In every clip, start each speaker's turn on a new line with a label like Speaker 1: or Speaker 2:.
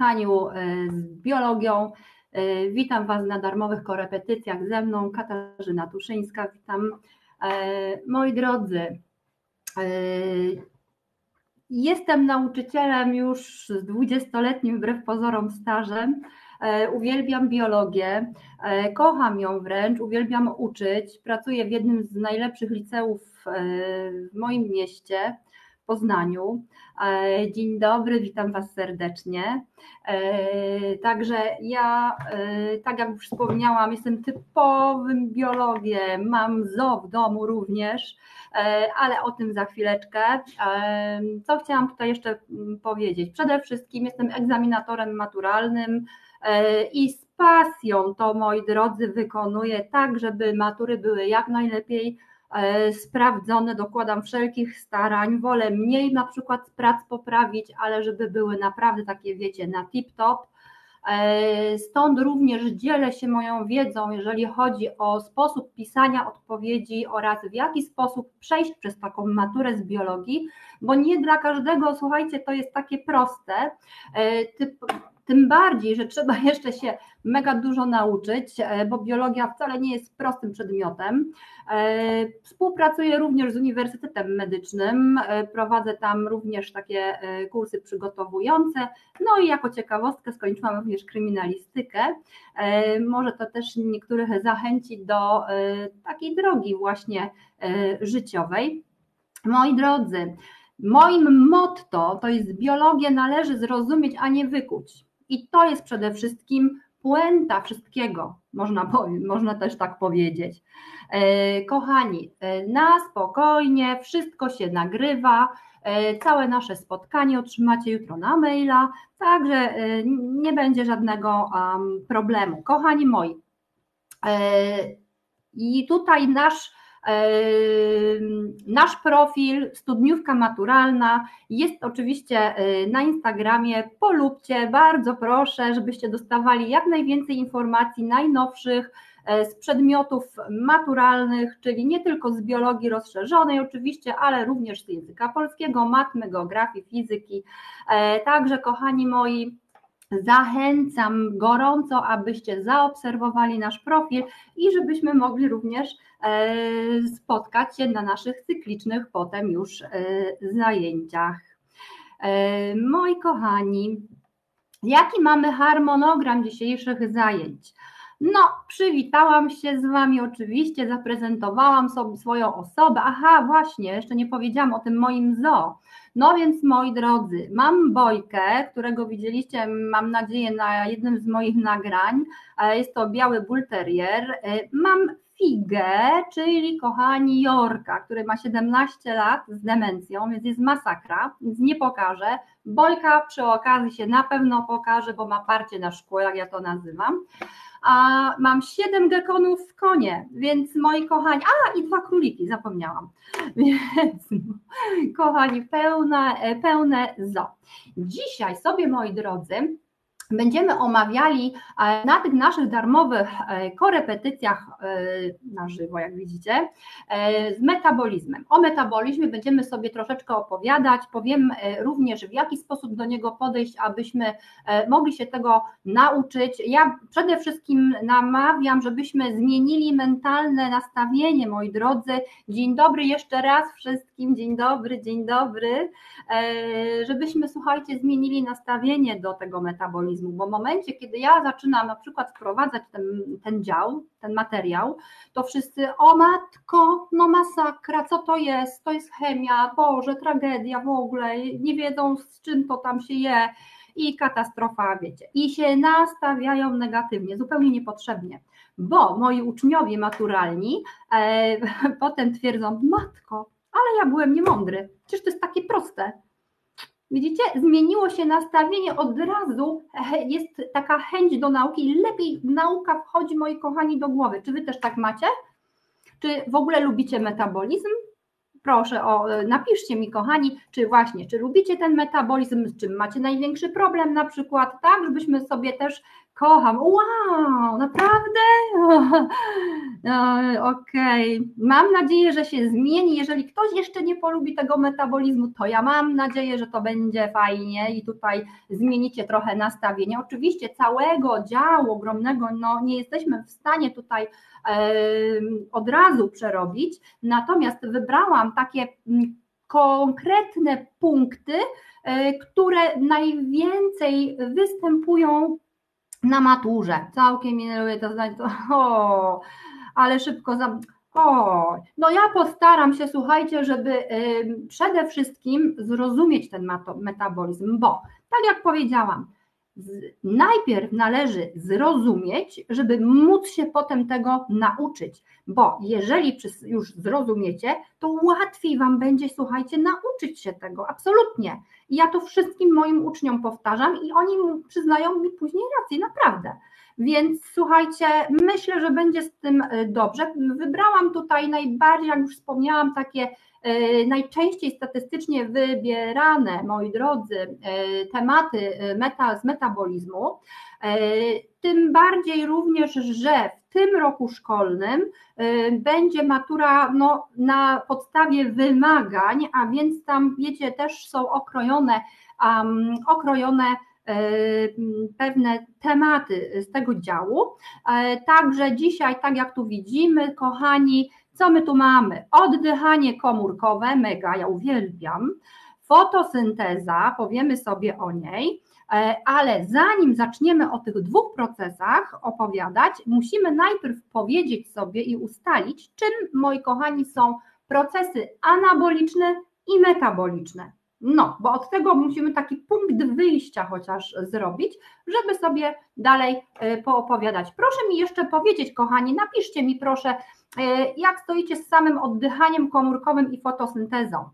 Speaker 1: spotkaniu z biologią. Witam Was na darmowych korepetycjach ze mną, Katarzyna Tuszyńska. Witam. Moi drodzy, jestem nauczycielem już z 20-letnim wbrew pozorom stażem. Uwielbiam biologię, kocham ją wręcz, uwielbiam uczyć. Pracuję w jednym z najlepszych liceów w moim mieście. Poznaniu. E, dzień dobry, witam Was serdecznie. E, także ja, e, tak jak już wspomniałam, jestem typowym biologiem, mam zo w domu również, ale o tym za chwileczkę. Co chciałam tutaj jeszcze mm, powiedzieć? Przede wszystkim jestem egzaminatorem maturalnym i z pasją to, moi drodzy, wykonuję tak, żeby matury były jak najlepiej sprawdzone, dokładam wszelkich starań. Wolę mniej na przykład prac poprawić, ale żeby były naprawdę takie, wiecie, na tip-top. E, stąd również dzielę się moją wiedzą, jeżeli chodzi o sposób pisania odpowiedzi oraz w jaki sposób przejść przez taką maturę z biologii, bo nie dla każdego, słuchajcie, to jest takie proste. E, typ, tym bardziej, że trzeba jeszcze się mega dużo nauczyć, e, bo biologia wcale nie jest prostym przedmiotem. E, współpracuję również z Uniwersytetem Medycznym, e, prowadzę tam również takie kursy przygotowujące. No i jako ciekawostkę skończyłam również kryminalistykę. Może to też niektórych zachęci do takiej drogi właśnie życiowej. Moi drodzy, Moim motto to jest biologię należy zrozumieć, a nie wykuć. I to jest przede wszystkim puenta wszystkiego, można, można też tak powiedzieć. E, kochani, e, na spokojnie, wszystko się nagrywa. E, całe nasze spotkanie otrzymacie jutro na maila, także nie będzie żadnego problemu. Kochani moi, i tutaj nasz Nasz profil Studniówka Maturalna jest oczywiście e, na Instagramie. Polubcie, bardzo proszę, żebyście dostawali jak najwięcej informacji najnowszych e, z przedmiotów maturalnych, czyli nie tylko z biologii rozszerzonej oczywiście, ale również z języka polskiego, matmy, geografii, fizyki. E, także kochani moi, Zachęcam gorąco, abyście zaobserwowali nasz profil i żebyśmy mogli również e, spotkać się na naszych cyklicznych potem już e, zajęciach. E, moi kochani, jaki mamy harmonogram dzisiejszych zajęć? No, przywitałam się z Wami oczywiście, zaprezentowałam sobie swoją osobę. Aha, właśnie, jeszcze nie powiedziałam o tym moim zoo. No więc moi drodzy, mam Bojkę, którego widzieliście, mam nadzieję, na jednym z moich nagrań. Jest to biały bull terrier. Mam Figę, czyli kochani Jorka, który ma 17 lat z demencją, więc jest masakra, więc nie pokażę. Bojka przy okazji się na pewno pokaże, bo ma parcie na szkło, jak ja to nazywam a mam siedem gekonów w konie, więc moi kochani, a i dwa króliki, zapomniałam, więc kochani, pełne, pełne zo. Dzisiaj sobie, moi drodzy, będziemy omawiali e, na tych naszych darmowych e, korepetycjach e, na żywo, jak widzicie, z metabolizmem. O metabolizmie będziemy sobie troszeczkę opowiadać, powiem również w jaki sposób do niego podejść, abyśmy mogli się tego nauczyć. Ja przede wszystkim namawiam, żebyśmy zmienili mentalne nastawienie, moi drodzy. Dzień dobry jeszcze raz wszystkim, dzień dobry, dzień dobry, żebyśmy, słuchajcie, zmienili nastawienie do tego metabolizmu bo w momencie, kiedy ja zaczynam na przykład wprowadzać ten, ten dział, ten materiał, to wszyscy, o matko, no masakra, co to jest, to jest chemia, Boże, tragedia w ogóle, nie wiedzą z czym to tam się je. I katastrofa, wiecie, i się nastawiają negatywnie, zupełnie niepotrzebnie, bo moi uczniowie maturalni e, potem twierdzą, matko, ale ja byłem niemądry, przecież to jest takie proste, Widzicie, zmieniło się nastawienie od razu, jest taka chęć do nauki, lepiej nauka wchodzi, moi kochani, do głowy. Czy wy też tak macie? Czy w ogóle lubicie metabolizm? Proszę o, napiszcie mi, kochani, czy właśnie, czy lubicie ten metabolizm, z czym macie największy problem na przykład, tak, żebyśmy sobie też Kocham. Wow, naprawdę? No, okej. Okay. Mam nadzieję, że się zmieni. Jeżeli ktoś jeszcze nie polubi tego metabolizmu, to ja mam nadzieję, że to będzie fajnie i tutaj zmienicie trochę nastawienie. Oczywiście całego działu ogromnego no, nie jesteśmy w stanie tutaj od razu przerobić, natomiast wybrałam takie mm, konkretne punkty, e, które najwięcej występują na maturze. Całkiem lubię to znać, to, o, ale szybko za. O, no ja postaram się, słuchajcie, żeby y, przede wszystkim zrozumieć ten metabolizm, bo tak jak powiedziałam, najpierw należy zrozumieć, żeby móc się potem tego nauczyć, bo jeżeli już zrozumiecie, to łatwiej Wam będzie, słuchajcie, nauczyć się tego, absolutnie. Ja to wszystkim moim uczniom powtarzam i oni przyznają mi później rację, naprawdę. Więc słuchajcie, myślę, że będzie z tym e, dobrze. Wybrałam tutaj najbardziej, jak już wspomniałam, takie najczęściej statystycznie wybierane, moi drodzy, e, tematy meta, z metabolizmu. Tym bardziej również, że w tym roku szkolnym będzie matura no, na podstawie wymagań, a więc tam, wiecie, też są okrojone, um, okrojone E, pewne tematy z tego działu. E, także dzisiaj, tak jak tu widzimy, kochani, co my tu mamy? Oddychanie komórkowe, mega, ja uwielbiam. Fotosynteza, powiemy sobie o niej, e, ale zanim zaczniemy o tych dwóch procesach opowiadać, musimy najpierw powiedzieć sobie i ustalić, czym, moi kochani, są procesy anaboliczne i metaboliczne. No, bo od tego musimy taki punkt wyjścia chociaż zrobić, żeby sobie dalej e, poopowiadać. Proszę mi jeszcze powiedzieć, kochani, napiszcie mi proszę, jak stoicie z samym oddychaniem komórkowym i fotosyntezą.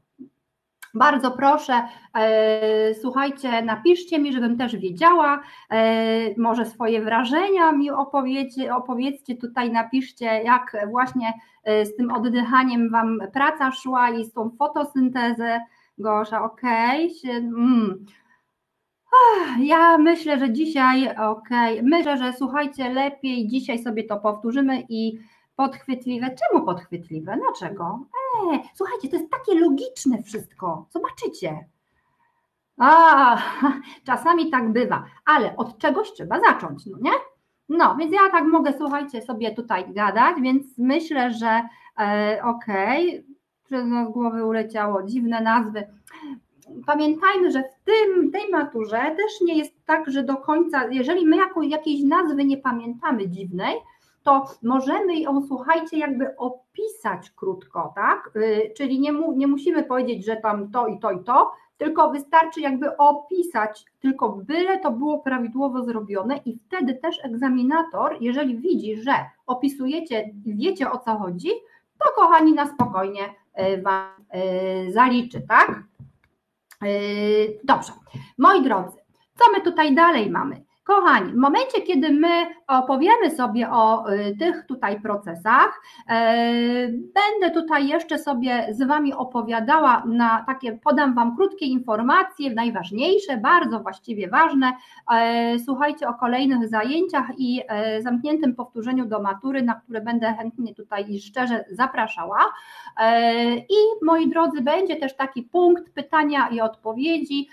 Speaker 1: Bardzo proszę, e, słuchajcie, napiszcie mi, żebym też wiedziała, może swoje wrażenia mi opowiedzcie, opowiedzcie tutaj, napiszcie, jak właśnie z tym oddychaniem Wam praca szła i z tą fotosyntezę, Gorsza, okej. Okay. Mm. Ja myślę, że dzisiaj, okej, okay. myślę, że słuchajcie, lepiej dzisiaj sobie to powtórzymy i podchwytliwe. Czemu podchwytliwe? Dlaczego? Eee, słuchajcie, to jest takie logiczne wszystko. Zobaczycie. A, czasami tak bywa, ale od czegoś trzeba zacząć, no nie? No, więc ja tak mogę, słuchajcie, sobie tutaj gadać, więc myślę, że e, okej, okay nas głowy uleciało, dziwne nazwy. Pamiętajmy, że w tym, tej maturze też nie jest tak, że do końca, jeżeli my jakiejś nazwy nie pamiętamy dziwnej, to możemy ją, słuchajcie, jakby opisać krótko, tak? Y, czyli nie, mu, nie musimy powiedzieć, że tam to i to i to, tylko wystarczy jakby opisać, tylko byle to było prawidłowo zrobione i wtedy też egzaminator, jeżeli widzi, że opisujecie, wiecie o co chodzi, to kochani na spokojnie E, Wam e, zaliczy, tak? Dobrze, moi drodzy, co my tutaj dalej mamy? Kochani, w momencie, kiedy my opowiemy sobie o y, tych tutaj procesach, będę tutaj jeszcze sobie z Wami opowiadała na takie, podam Wam krótkie informacje, najważniejsze, bardzo właściwie ważne. Słuchajcie o kolejnych zajęciach i zamkniętym powtórzeniu do matury, na które będę chętnie tutaj i szczerze zapraszała. I moi drodzy, będzie też taki punkt pytania i odpowiedzi,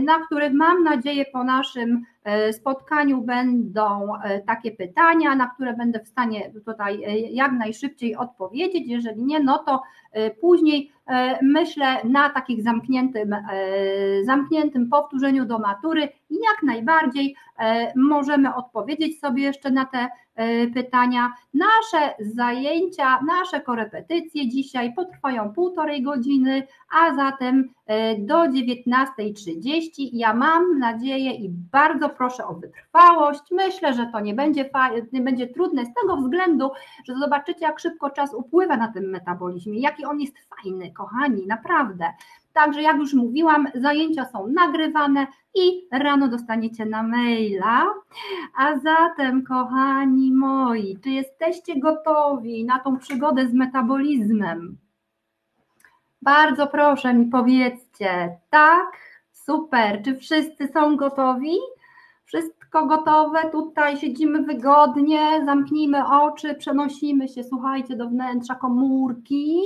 Speaker 1: na których mam nadzieję po naszym E, spotkaniu będą e, takie pytania, na które będę w stanie tutaj e, jak najszybciej odpowiedzieć. Jeżeli nie, no to później myślę na takich zamkniętym, zamkniętym powtórzeniu do matury jak najbardziej możemy odpowiedzieć sobie jeszcze na te pytania. Nasze zajęcia, nasze korepetycje dzisiaj potrwają półtorej godziny, a zatem do 19.30. Ja mam nadzieję i bardzo proszę o wytrwałość. Myślę, że to nie będzie, nie będzie trudne z tego względu, że zobaczycie, jak szybko czas upływa na tym metabolizmie, on jest fajny, kochani, naprawdę. Także jak już mówiłam, zajęcia są nagrywane i rano dostaniecie na maila. A zatem, kochani moi, czy jesteście gotowi na tą przygodę z metabolizmem? Bardzo proszę mi powiedzcie, tak? Super. Czy wszyscy są gotowi? Wszystko gotowe, tutaj siedzimy wygodnie, zamknijmy oczy, przenosimy się, słuchajcie, do wnętrza komórki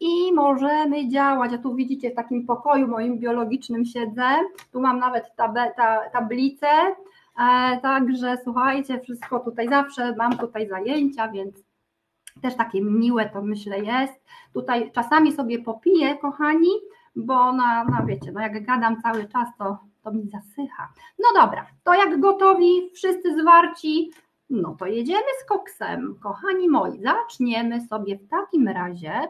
Speaker 1: i możemy działać. A tu widzicie, w takim pokoju moim biologicznym siedzę, tu mam nawet ta, tablicę, e, także słuchajcie, wszystko tutaj zawsze mam tutaj zajęcia, więc też takie miłe to myślę jest. Tutaj czasami sobie popiję, kochani, bo na, no wiecie, no jak gadam cały czas, to, to mi zasycha. No dobra, to jak gotowi, wszyscy zwarci, no to jedziemy z koksem. Kochani moi, zaczniemy sobie w takim razie,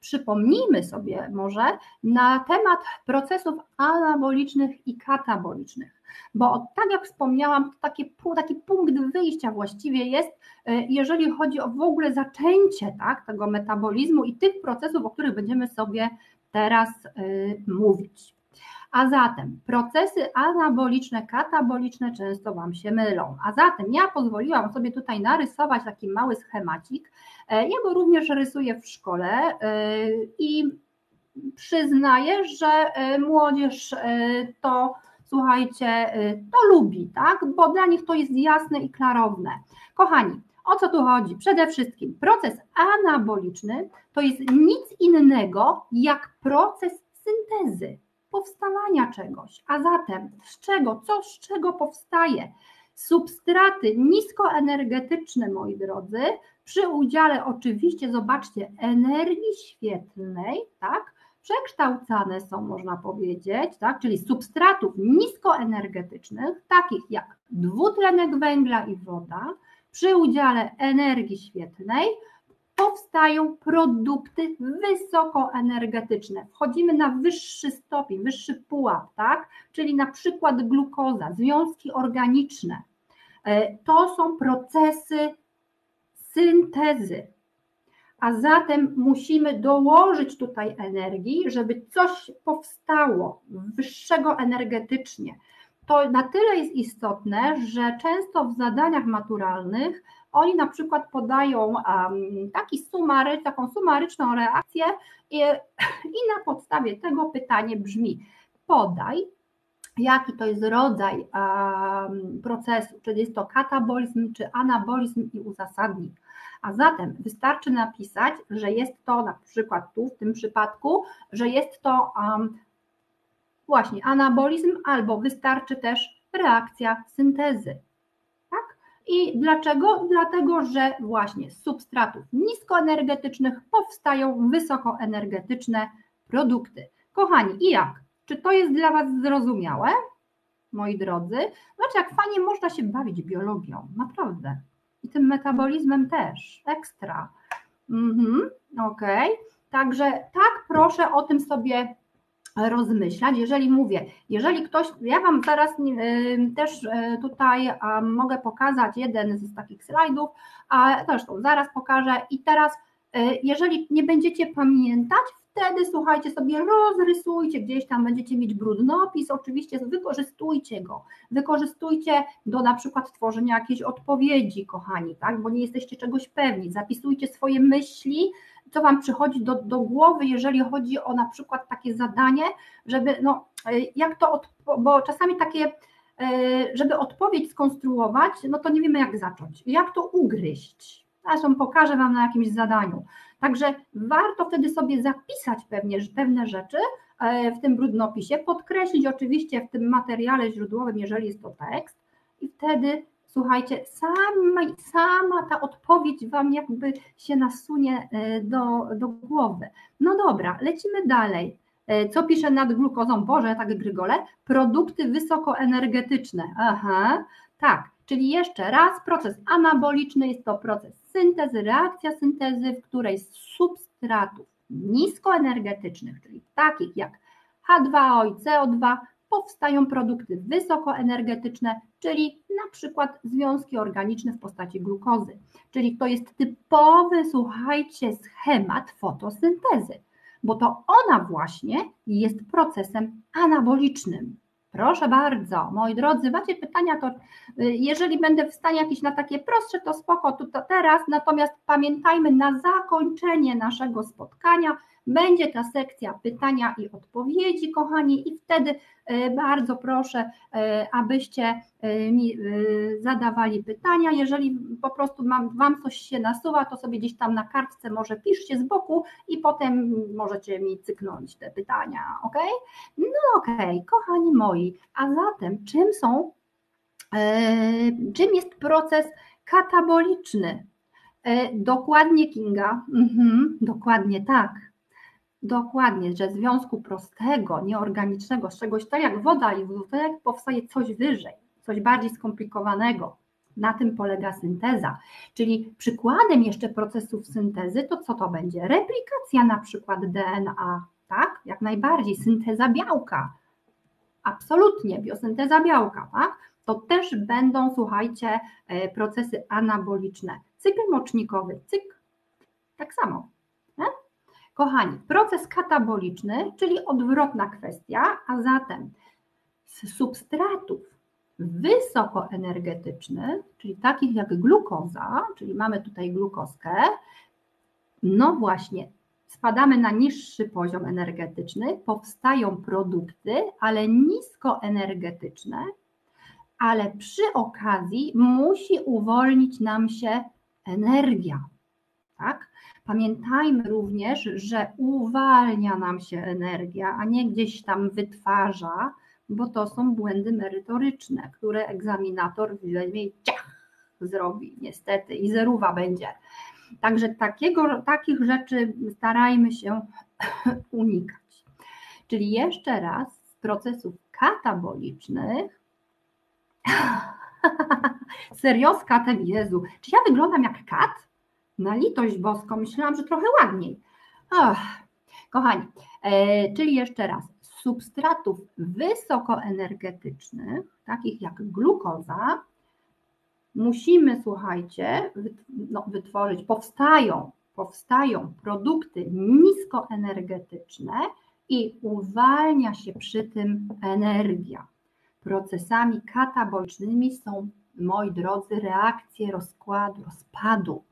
Speaker 1: przypomnijmy sobie może na temat procesów anabolicznych i katabolicznych bo tak jak wspomniałam, to takie, taki punkt wyjścia właściwie jest, e, jeżeli chodzi o w ogóle zaczęcie tak, tego metabolizmu i tych procesów, o których będziemy sobie teraz y, mówić. A zatem procesy anaboliczne, kataboliczne często Wam się mylą. A zatem ja pozwoliłam sobie tutaj narysować taki mały schemacik. E, ja go również rysuję w szkole e, i przyznaję, że e, młodzież to słuchajcie, to lubi, tak? Bo dla nich to jest jasne i klarowne. Kochani, o co tu chodzi? Przede wszystkim proces anaboliczny to jest nic innego jak proces syntezy, powstawania czegoś. A zatem z czego, co z czego powstaje? Substraty niskoenergetyczne, moi drodzy, przy udziale oczywiście, zobaczcie, energii świetlnej, tak? Przekształcane są, można powiedzieć, tak? czyli substratów niskoenergetycznych, takich jak dwutlenek węgla i woda, przy udziale energii świetlnej powstają produkty wysokoenergetyczne. Wchodzimy na wyższy stopień, wyższy pułap, tak? Czyli na przykład glukoza, związki organiczne. E, to są procesy syntezy. A zatem musimy dołożyć tutaj energii, żeby coś powstało wyższego energetycznie to na tyle jest istotne, że często w zadaniach maturalnych oni na przykład podają taki sumary, taką sumaryczną reakcję i, i na podstawie tego pytanie brzmi: podaj, jaki to jest rodzaj procesu, czy jest to katabolizm, czy anabolizm i uzasadnij. A zatem wystarczy napisać, że jest to na przykład tu w tym przypadku, że jest to um, właśnie anabolizm albo wystarczy też reakcja syntezy. I dlaczego? Dlatego, że właśnie z substratów niskoenergetycznych powstają wysokoenergetyczne produkty. Kochani, i jak? Czy to jest dla Was zrozumiałe, moi drodzy? Znaczy, jak fajnie można się bawić biologią, naprawdę. I tym metabolizmem też, ekstra. Mhm, Okej, okay. także tak, proszę o tym sobie rozmyślać. Jeżeli mówię, jeżeli ktoś, ja Wam zaraz też e, tutaj mogę pokazać jeden z takich slajdów, a zresztą zaraz pokażę. I teraz, e, jeżeli nie będziecie pamiętać, wtedy słuchajcie sobie, rozrysujcie gdzieś tam, będziecie mieć brudnopis, oczywiście wykorzystujcie go, wykorzystujcie do na przykład tworzenia jakiejś odpowiedzi, kochani, tak, bo nie jesteście czegoś pewni, zapisujcie swoje myśli, co Wam przychodzi do, do głowy, jeżeli chodzi o na przykład takie zadanie, żeby, no, e, jak to, bo czasami takie, e, żeby odpowiedź skonstruować, no to nie wiemy jak zacząć, jak to ugryźć. Zresztą pokażę Wam na jakimś zadaniu. Także warto wtedy sobie zapisać pewnie, pewne rzeczy e, w tym brudnopisie, podkreślić oczywiście w tym materiale źródłowym, jeżeli jest to tekst, i wtedy słuchajcie, sama, sama ta odpowiedź Wam jakby się nasunie e, do, do głowy. No dobra, lecimy dalej. E, co pisze nad glukozą? Boże, tak grygole. Produkty wysokoenergetyczne. Aha, tak, czyli jeszcze raz, proces anaboliczny jest to proces syntezy, reakcja syntezy, w której z substratów niskoenergetycznych, czyli takich jak H2O i CO2, powstają produkty wysokoenergetyczne, czyli na przykład związki organiczne w postaci glukozy. Czyli to jest typowy, słuchajcie, schemat fotosyntezy, bo to ona właśnie jest procesem anabolicznym. Proszę bardzo, moi drodzy, macie pytania, to y, jeżeli będę w stanie jakieś na takie prostsze, to spoko, to, teraz, natomiast pamiętajmy na zakończenie naszego spotkania, będzie ta sekcja pytania i odpowiedzi, kochani, i wtedy bardzo proszę, e, abyście e, mi zadawali pytania. Jeżeli po prostu mam, Wam coś się nasuwa, to sobie gdzieś tam na kartce może piszcie z boku i potem możecie mi cyknąć te pytania, ok? No ok, kochani moi, a zatem czym są, czym jest proces kataboliczny? Dokładnie, Kinga, mhm, dokładnie tak Dokładnie, że związku prostego, nieorganicznego, z czegoś tak jak woda i wódek powstaje coś wyżej, coś bardziej skomplikowanego. Na tym polega synteza. Czyli przykładem jeszcze procesów syntezy to co to będzie? Replikacja na przykład DNA, tak? Jak najbardziej, synteza białka. Absolutnie, biosynteza białka, tak? To też będą, słuchajcie, e, procesy anaboliczne. Cykl mocznikowy, cykl, tak samo. Kochani, proces kataboliczny, czyli odwrotna kwestia, a zatem z substratów wysokoenergetycznych, czyli takich jak glukoza, czyli mamy tutaj glukozkę, no właśnie, spadamy na niższy poziom energetyczny, powstają produkty, ale niskoenergetyczne, ale przy okazji musi uwolnić nam się energia, tak? Pamiętajmy również, że uwalnia nam się energia, a nie gdzieś tam wytwarza, bo to są błędy merytoryczne, które egzaminator weźmie ciach zrobi niestety i zerówa będzie. Także takiego, takich rzeczy starajmy się unikać. Czyli jeszcze raz z procesów katabolicznych Serio z katem, Jezu, czy ja wyglądam jak kat? Na litość boską, myślałam, że trochę ładniej. Ach, kochani, e, czyli jeszcze raz, substratów wysokoenergetycznych, takich jak glukoza, musimy, słuchajcie, no, wytworzyć, powstają, powstają produkty niskoenergetyczne i uwalnia się przy tym energia. Procesami katabolicznymi są, moi drodzy, reakcje rozkładu, rozpadu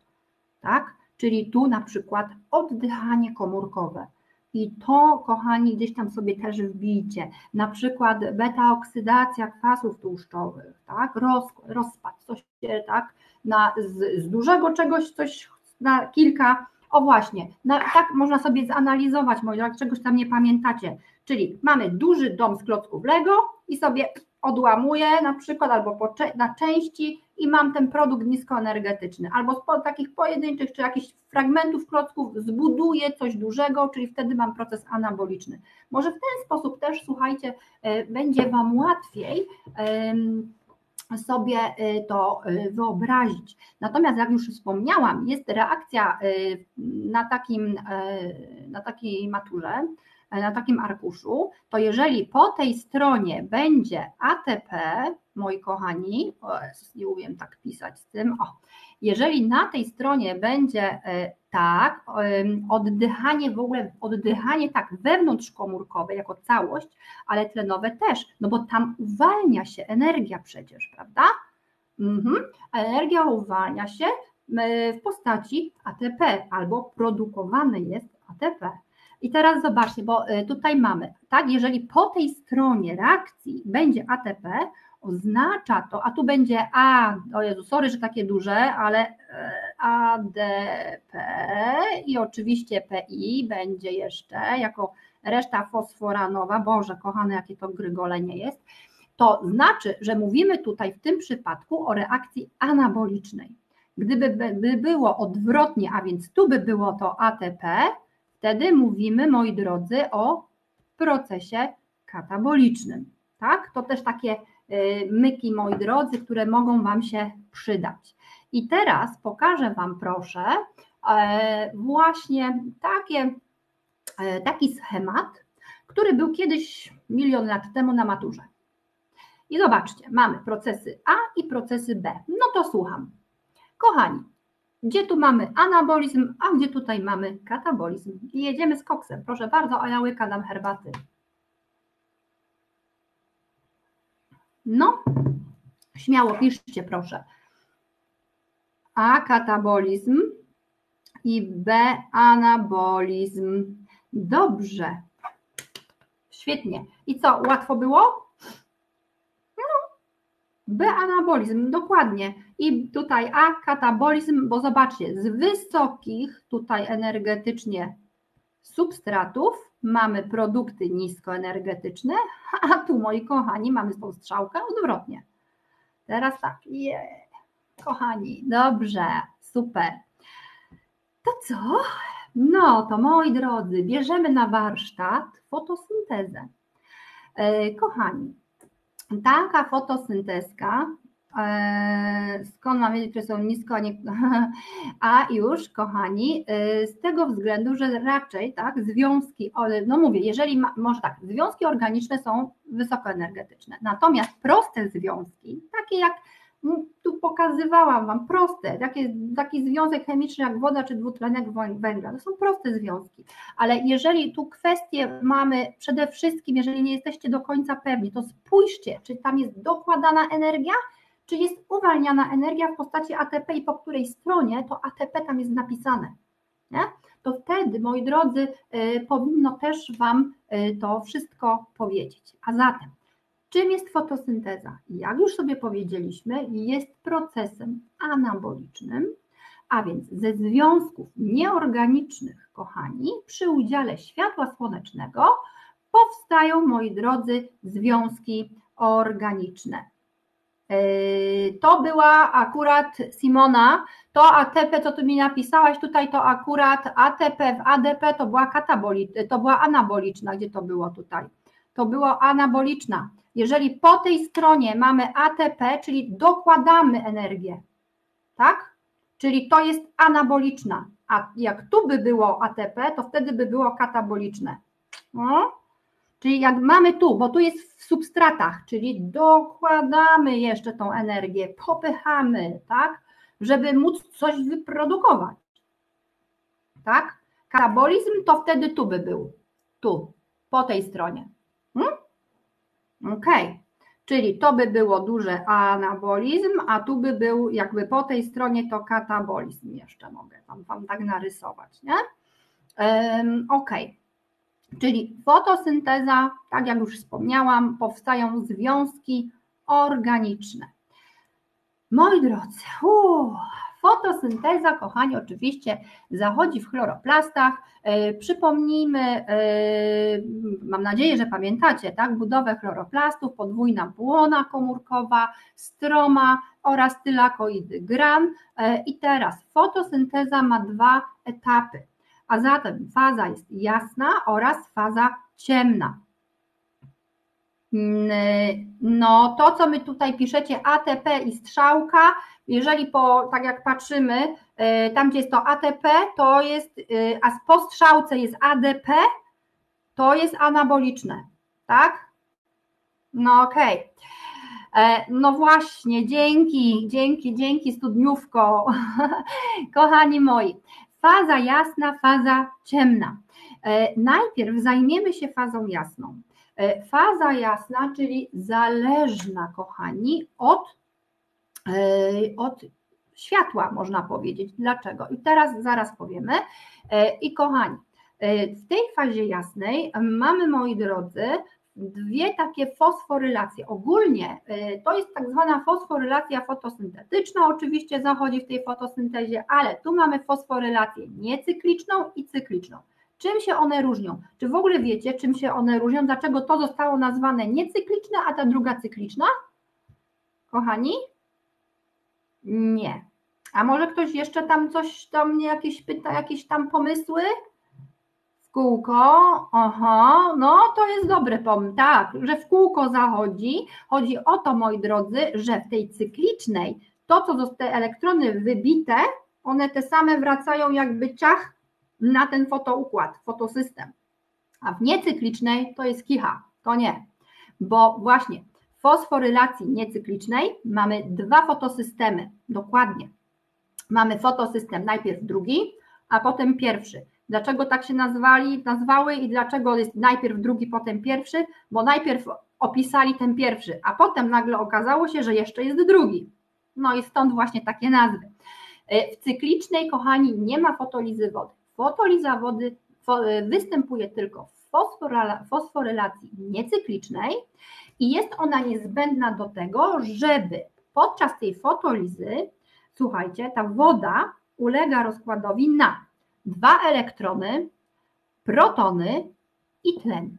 Speaker 1: tak? Czyli tu na przykład oddychanie komórkowe. I to, kochani, gdzieś tam sobie też wbijcie. Na przykład beta-oksydacja kwasów tłuszczowych, tak? Roz, rozpad, coś tak? Na, z, z dużego czegoś, coś na kilka. O właśnie, na, tak można sobie zanalizować, może czegoś tam nie pamiętacie. Czyli mamy duży dom z klocków Lego i sobie odłamuję na przykład albo na części i mam ten produkt niskoenergetyczny, albo z takich pojedynczych czy jakichś fragmentów klocków zbuduję coś dużego, czyli wtedy mam proces anaboliczny. Może w ten sposób też, słuchajcie, e, będzie Wam łatwiej sobie e, to e, wyobrazić. Natomiast jak już wspomniałam, jest reakcja na takim, na takiej maturze, na takim arkuszu, to jeżeli po tej stronie będzie ATP, moi kochani, nie umiem tak pisać z tym, o, jeżeli na tej stronie będzie e, tak, oddychanie w ogóle, oddychanie tak wewnątrzkomórkowe jako całość, ale tlenowe też, no bo tam uwalnia się energia przecież, prawda? Mhm. Energia uwalnia się w postaci ATP albo produkowane jest ATP. I teraz zobaczcie, bo y, tutaj mamy, tak, jeżeli po tej stronie reakcji będzie ATP, oznacza to, a tu będzie A, o Jezu, sorry, że takie duże, ale y, ADP i oczywiście PI będzie jeszcze jako reszta fosforanowa, Boże kochane, jakie to grygolenie jest, to znaczy, że mówimy tutaj w tym przypadku o reakcji anabolicznej. Gdyby by było odwrotnie, a więc tu by było to ATP, Wtedy mówimy, moi drodzy, o procesie katabolicznym. Tak? To też takie y, myki, moi drodzy, które mogą Wam się przydać. I teraz pokażę Wam, proszę, e, właśnie takie, e, taki schemat, który był kiedyś milion lat temu na maturze. I zobaczcie, mamy procesy A i procesy B. No to słucham. Kochani, gdzie tu mamy anabolizm, a gdzie tutaj mamy katabolizm. I jedziemy z koksem. Proszę bardzo, a ja łyka dam herbaty. No, śmiało piszcie proszę. A katabolizm i B anabolizm. Dobrze. Świetnie. I co, łatwo było? B anabolizm, dokładnie. I tutaj A katabolizm, bo zobaczcie, z wysokich tutaj energetycznie substratów mamy produkty niskoenergetyczne, a tu moi kochani mamy tą strzałkę odwrotnie. Teraz tak, je, kochani, dobrze, super. To co? No to moi drodzy, bierzemy na warsztat fotosyntezę. E, kochani, taka fotosyntezka, e, skąd mam wiedzieć, że są nisko, nie, a już, kochani, e, z tego względu, że raczej tak, związki, no mówię, jeżeli, ma, może tak, związki organiczne są wysokoenergetyczne, natomiast proste związki, takie jak tu pokazywałam Wam proste, takie, taki związek chemiczny jak woda czy dwutlenek węgla, to są proste związki, ale jeżeli tu kwestie mamy przede wszystkim, jeżeli nie jesteście do końca pewni, to spójrzcie, czy tam jest dokładana energia, czy jest uwalniana energia w postaci ATP i po której stronie to ATP tam jest napisane. Nie? To wtedy, moi drodzy, y, powinno też Wam y, to wszystko powiedzieć. A zatem, Czym jest fotosynteza? Jak już sobie powiedzieliśmy, jest procesem anabolicznym, a więc ze związków nieorganicznych, kochani, przy udziale światła słonecznego powstają, moi drodzy, związki organiczne. Yy, to była akurat Simona, to ATP, co tu mi napisałaś, tutaj to akurat ATP w ADP to była to była anaboliczna, gdzie to było tutaj? To było anaboliczna. Jeżeli po tej stronie mamy ATP, czyli dokładamy energię, tak? Czyli to jest anaboliczna, a jak tu by było ATP, to wtedy by było kataboliczne. No? Czyli jak mamy tu, bo tu jest w substratach, czyli dokładamy jeszcze tą energię, popychamy, tak? Żeby móc coś wyprodukować. Tak? Katabolizm to wtedy tu by był. Tu, po tej stronie. Hmm? Ok, czyli to by było duże anabolizm, a tu by był jakby po tej stronie to katabolizm jeszcze mogę tam Wam tak narysować, nie? Um, ok, czyli fotosynteza, tak jak już wspomniałam, powstają związki organiczne. Moi drodzy, uuu, Fotosynteza, kochani, oczywiście zachodzi w chloroplastach. E, przypomnijmy, e, mam nadzieję, że pamiętacie, tak, budowę chloroplastów, podwójna błona komórkowa, stroma oraz tylakoidy gran. E, I teraz fotosynteza ma dwa etapy, a zatem faza jest jasna oraz faza ciemna. Mm, no, to co my tutaj piszecie, ATP i strzałka, jeżeli po, tak jak patrzymy, e, tam gdzie jest to ATP, to jest, e, a po strzałce jest ADP, to jest anaboliczne, tak? No okej. Okay. E, no właśnie, dzięki, dzięki, dzięki studniówko, kochani moi. Faza jasna, faza ciemna. Najpierw zajmiemy się fazą jasną. Faza jasna, czyli zależna, kochani, od E, od światła, można powiedzieć. Dlaczego? I teraz zaraz powiemy. E, I kochani, e, w tej fazie jasnej mamy, moi drodzy, dwie takie fosforylacje. Ogólnie to jest tak zwana fosforylacja fotosyntetyczna, oczywiście zachodzi w tej fotosyntezie, ale tu mamy fosforylację niecykliczną i cykliczną. Czym się one różnią? Czy w ogóle wiecie, czym się one różnią? Dlaczego to zostało nazwane niecykliczne, a ta druga cykliczna? Kochani? Nie. A może ktoś jeszcze tam coś do mnie jakieś pyta, jakieś tam pomysły? W kółko, aha, no to jest dobry pomysł, tak, że w kółko zachodzi. Chodzi o to, moi drodzy, że w tej cyklicznej, to co zostaje elektrony wybite, one te same wracają jakby ciach na ten fotoukład, fotosystem. A w niecyklicznej to jest kicha, to nie, bo właśnie fosforylacji niecyklicznej mamy dwa fotosystemy, dokładnie. Mamy fotosystem najpierw drugi, a potem pierwszy. Dlaczego tak się nazwali, nazwały i dlaczego jest najpierw drugi, potem pierwszy? Bo najpierw opisali ten pierwszy, a potem nagle okazało się, że jeszcze jest drugi. No i stąd właśnie takie nazwy. W cyklicznej, kochani, nie ma fotolizy wody. Fotoliza wody, występuje tylko w fosforylacji niecyklicznej i jest ona niezbędna do tego, żeby podczas tej fotolizy, słuchajcie, ta woda ulega rozkładowi na dwa elektrony, protony i tlen.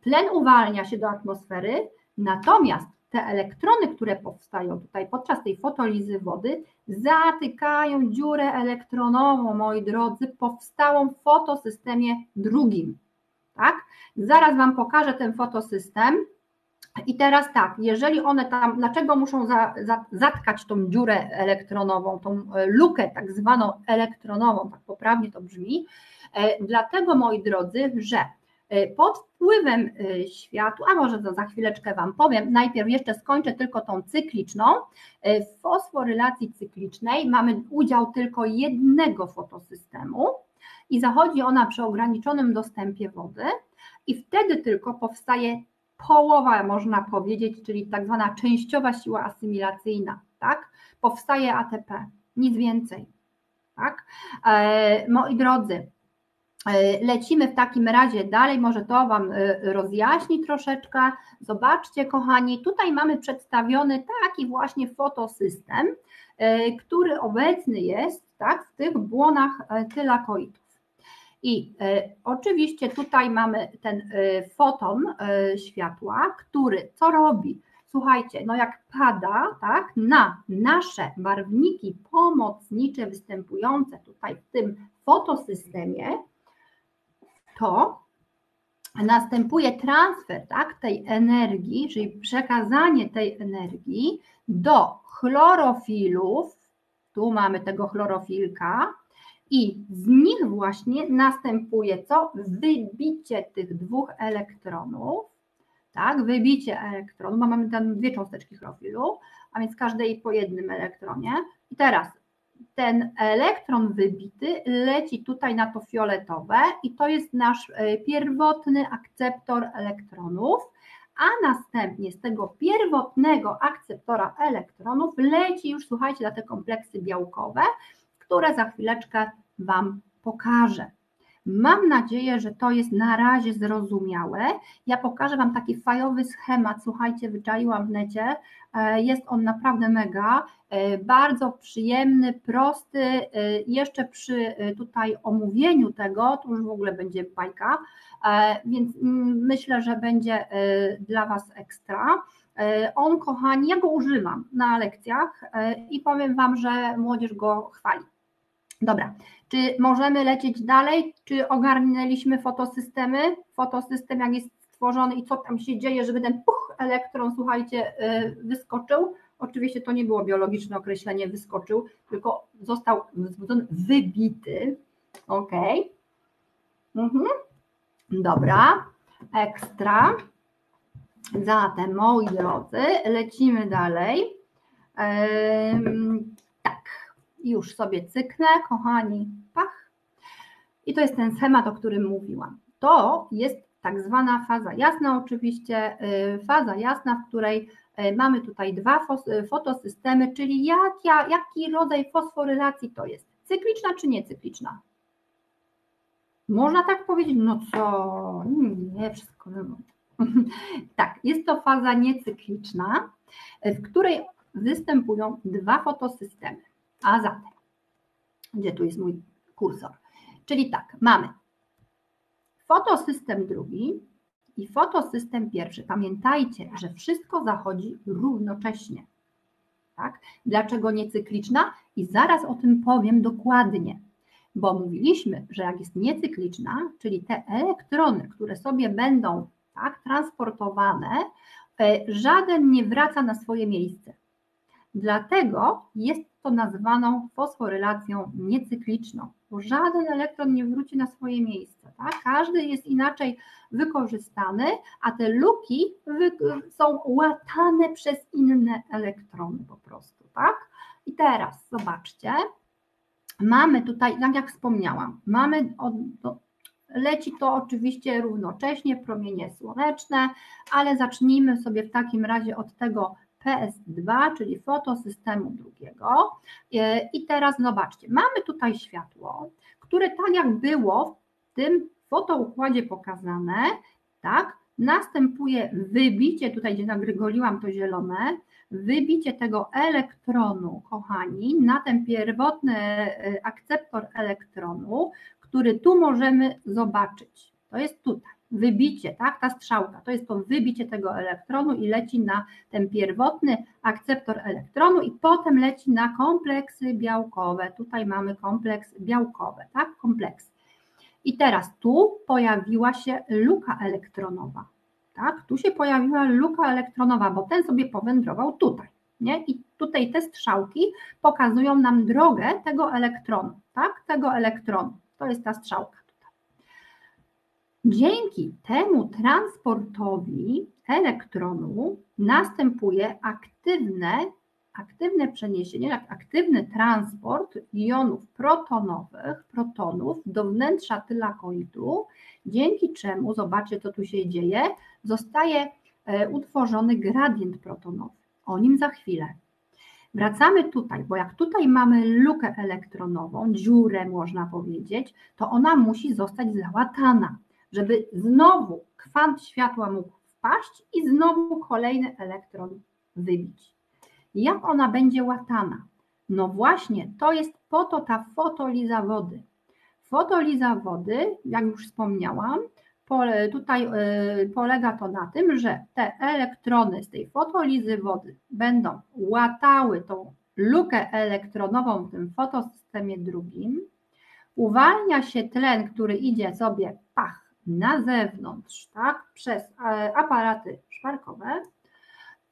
Speaker 1: Tlen uwalnia się do atmosfery, natomiast te elektrony, które powstają tutaj podczas tej fotolizy wody, zatykają dziurę elektronową, moi drodzy, powstałą w fotosystemie drugim. Tak? Zaraz Wam pokażę ten fotosystem. I teraz tak, jeżeli one tam, dlaczego muszą za, za, zatkać tą dziurę elektronową, tą e, lukę tak zwaną elektronową, tak poprawnie to brzmi, e, dlatego moi drodzy, że pod wpływem światła, a może to za chwileczkę Wam powiem, najpierw jeszcze skończę tylko tą cykliczną. W fosforylacji cyklicznej mamy udział tylko jednego fotosystemu i zachodzi ona przy ograniczonym dostępie wody i wtedy tylko powstaje połowa, można powiedzieć, czyli tak zwana częściowa siła asymilacyjna, tak? Powstaje ATP, nic więcej, tak? E, moi drodzy, e, Lecimy w takim razie dalej, może to Wam e, rozjaśni troszeczkę. Zobaczcie, kochani, tutaj mamy przedstawiony taki właśnie fotosystem, który obecny jest tak, w tych błonach tylakoidów. I e, oczywiście tutaj mamy ten e, foton e, światła, który co robi? Słuchajcie, no jak pada tak, na nasze barwniki pomocnicze występujące tutaj w tym fotosystemie, to następuje transfer tak, tej energii, czyli przekazanie tej energii do chlorofilów. Tu mamy tego chlorofilka, i z nich właśnie następuje co? Wybicie tych dwóch elektronów, tak? Wybicie elektronu, mamy tam dwie cząsteczki chlorofilu, a więc każdej po jednym elektronie. I teraz ten elektron wybity leci tutaj na to fioletowe i to jest nasz e, pierwotny akceptor elektronów, a następnie z tego pierwotnego akceptora elektronów leci już, słuchajcie, na te kompleksy białkowe, które za chwileczkę Wam pokażę. Mam nadzieję, że to jest na razie zrozumiałe. Ja pokażę Wam taki fajowy schemat. Słuchajcie, wyczaiłam w necie. E, jest on naprawdę mega, e, bardzo przyjemny, prosty. E, jeszcze przy tutaj omówieniu tego, to już w ogóle będzie bajka, więc mm, myślę, że będzie dla Was ekstra. On, kochani, ja go używam na lekcjach i powiem Wam, że młodzież go chwali. Dobra, czy możemy lecieć dalej? Czy ogarnęliśmy fotosystemy? Fotosystem jak jest stworzony i co tam się dzieje, żeby ten puch elektron, słuchajcie, y, wyskoczył? Oczywiście to nie było biologiczne określenie wyskoczył, tylko został wybity. Ok. Mhm. Dobra, ekstra. Zatem, moi drodzy, lecimy dalej. Już sobie cyknę, kochani, pach. I to jest ten schemat, o którym mówiłam. To jest tak zwana faza jasna, oczywiście, y, faza jasna, w której y, mamy tutaj dwa y, fotosystemy, czyli jak, jaki rodzaj fosforylacji to jest? Cykliczna czy niecykliczna? Można tak powiedzieć, no co? Nie, wszystko. tak, jest to faza niecykliczna, w której występują dwa fotosystemy. A zatem, gdzie tu jest mój kursor? Czyli tak, mamy fotosystem drugi i fotosystem pierwszy. Pamiętajcie, że wszystko zachodzi równocześnie. Tak? Dlaczego niecykliczna? I zaraz o tym powiem dokładnie, bo mówiliśmy, że jak jest niecykliczna, czyli te elektrony, które sobie będą tak, transportowane, e, żaden nie wraca na swoje miejsce. Dlatego jest to nazwaną fosforylacją niecykliczną, bo żaden elektron nie wróci na swoje miejsce. Tak? Każdy jest inaczej wykorzystany, a te luki są łatane przez inne elektrony po prostu. Tak? I teraz zobaczcie, mamy tutaj, tak jak wspomniałam, mamy od, Leci to oczywiście równocześnie, promienie słoneczne, ale zacznijmy sobie w takim razie od tego PS2, czyli fotosystemu drugiego. E, I teraz zobaczcie, mamy tutaj światło, które tak jak było w tym fotoukładzie pokazane, tak, następuje wybicie, tutaj gdzie nagrygoliłam to zielone, wybicie tego elektronu, kochani, na ten pierwotny e, akceptor elektronu, który tu możemy zobaczyć. To jest tutaj, wybicie, tak, ta strzałka, to jest to wybicie tego elektronu i leci na ten pierwotny akceptor elektronu i potem leci na kompleksy białkowe. Tutaj mamy kompleks białkowy, tak, kompleks. I teraz tu pojawiła się luka elektronowa tak? Tu się pojawiła luka elektronowa, bo ten sobie powędrował tutaj, nie? I tutaj te strzałki pokazują nam drogę tego elektronu, tak? Tego elektronu. To jest ta strzałka. Dzięki temu transportowi elektronu następuje aktywne aktywne przeniesienie, aktywny transport jonów protonowych, protonów do wnętrza tylakoidu, dzięki czemu, zobaczcie co tu się dzieje, zostaje e, utworzony gradient protonowy. O nim za chwilę. Wracamy tutaj, bo jak tutaj mamy lukę elektronową, dziurę można powiedzieć, to ona musi zostać załatana, żeby znowu kwant światła mógł wpaść i znowu kolejny elektron wybić. Jak ona będzie łatana? No właśnie, to jest po to ta fotoliza wody. Fotoliza wody, jak już wspomniałam, tutaj e, polega to na tym, że te elektrony z tej fotolizy wody będą łatały tą lukę elektronową w tym fotosystemie drugim, uwalnia się tlen, który idzie sobie pach na zewnątrz, tak, przez e, aparaty szparkowe,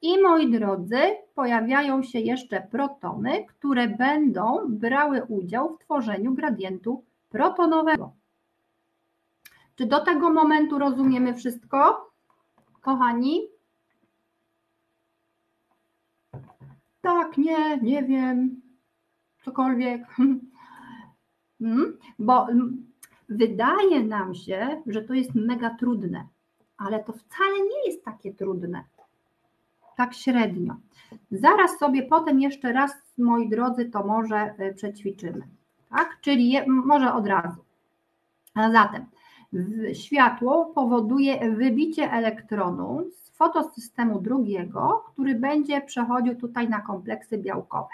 Speaker 1: i moi drodzy, pojawiają się jeszcze protony, które będą brały udział w tworzeniu gradientu protonowego. Czy do tego momentu rozumiemy wszystko, kochani? Tak, nie, nie wiem, cokolwiek. Hmm? Bo wydaje nam się, że to jest mega trudne, ale to wcale nie jest takie trudne tak średnio. Zaraz sobie potem jeszcze raz, moi drodzy, to może y, przećwiczymy. Tak? Czyli je, może od razu. A zatem światło powoduje wybicie elektronu z fotosystemu drugiego, który będzie przechodził tutaj na kompleksy białkowe.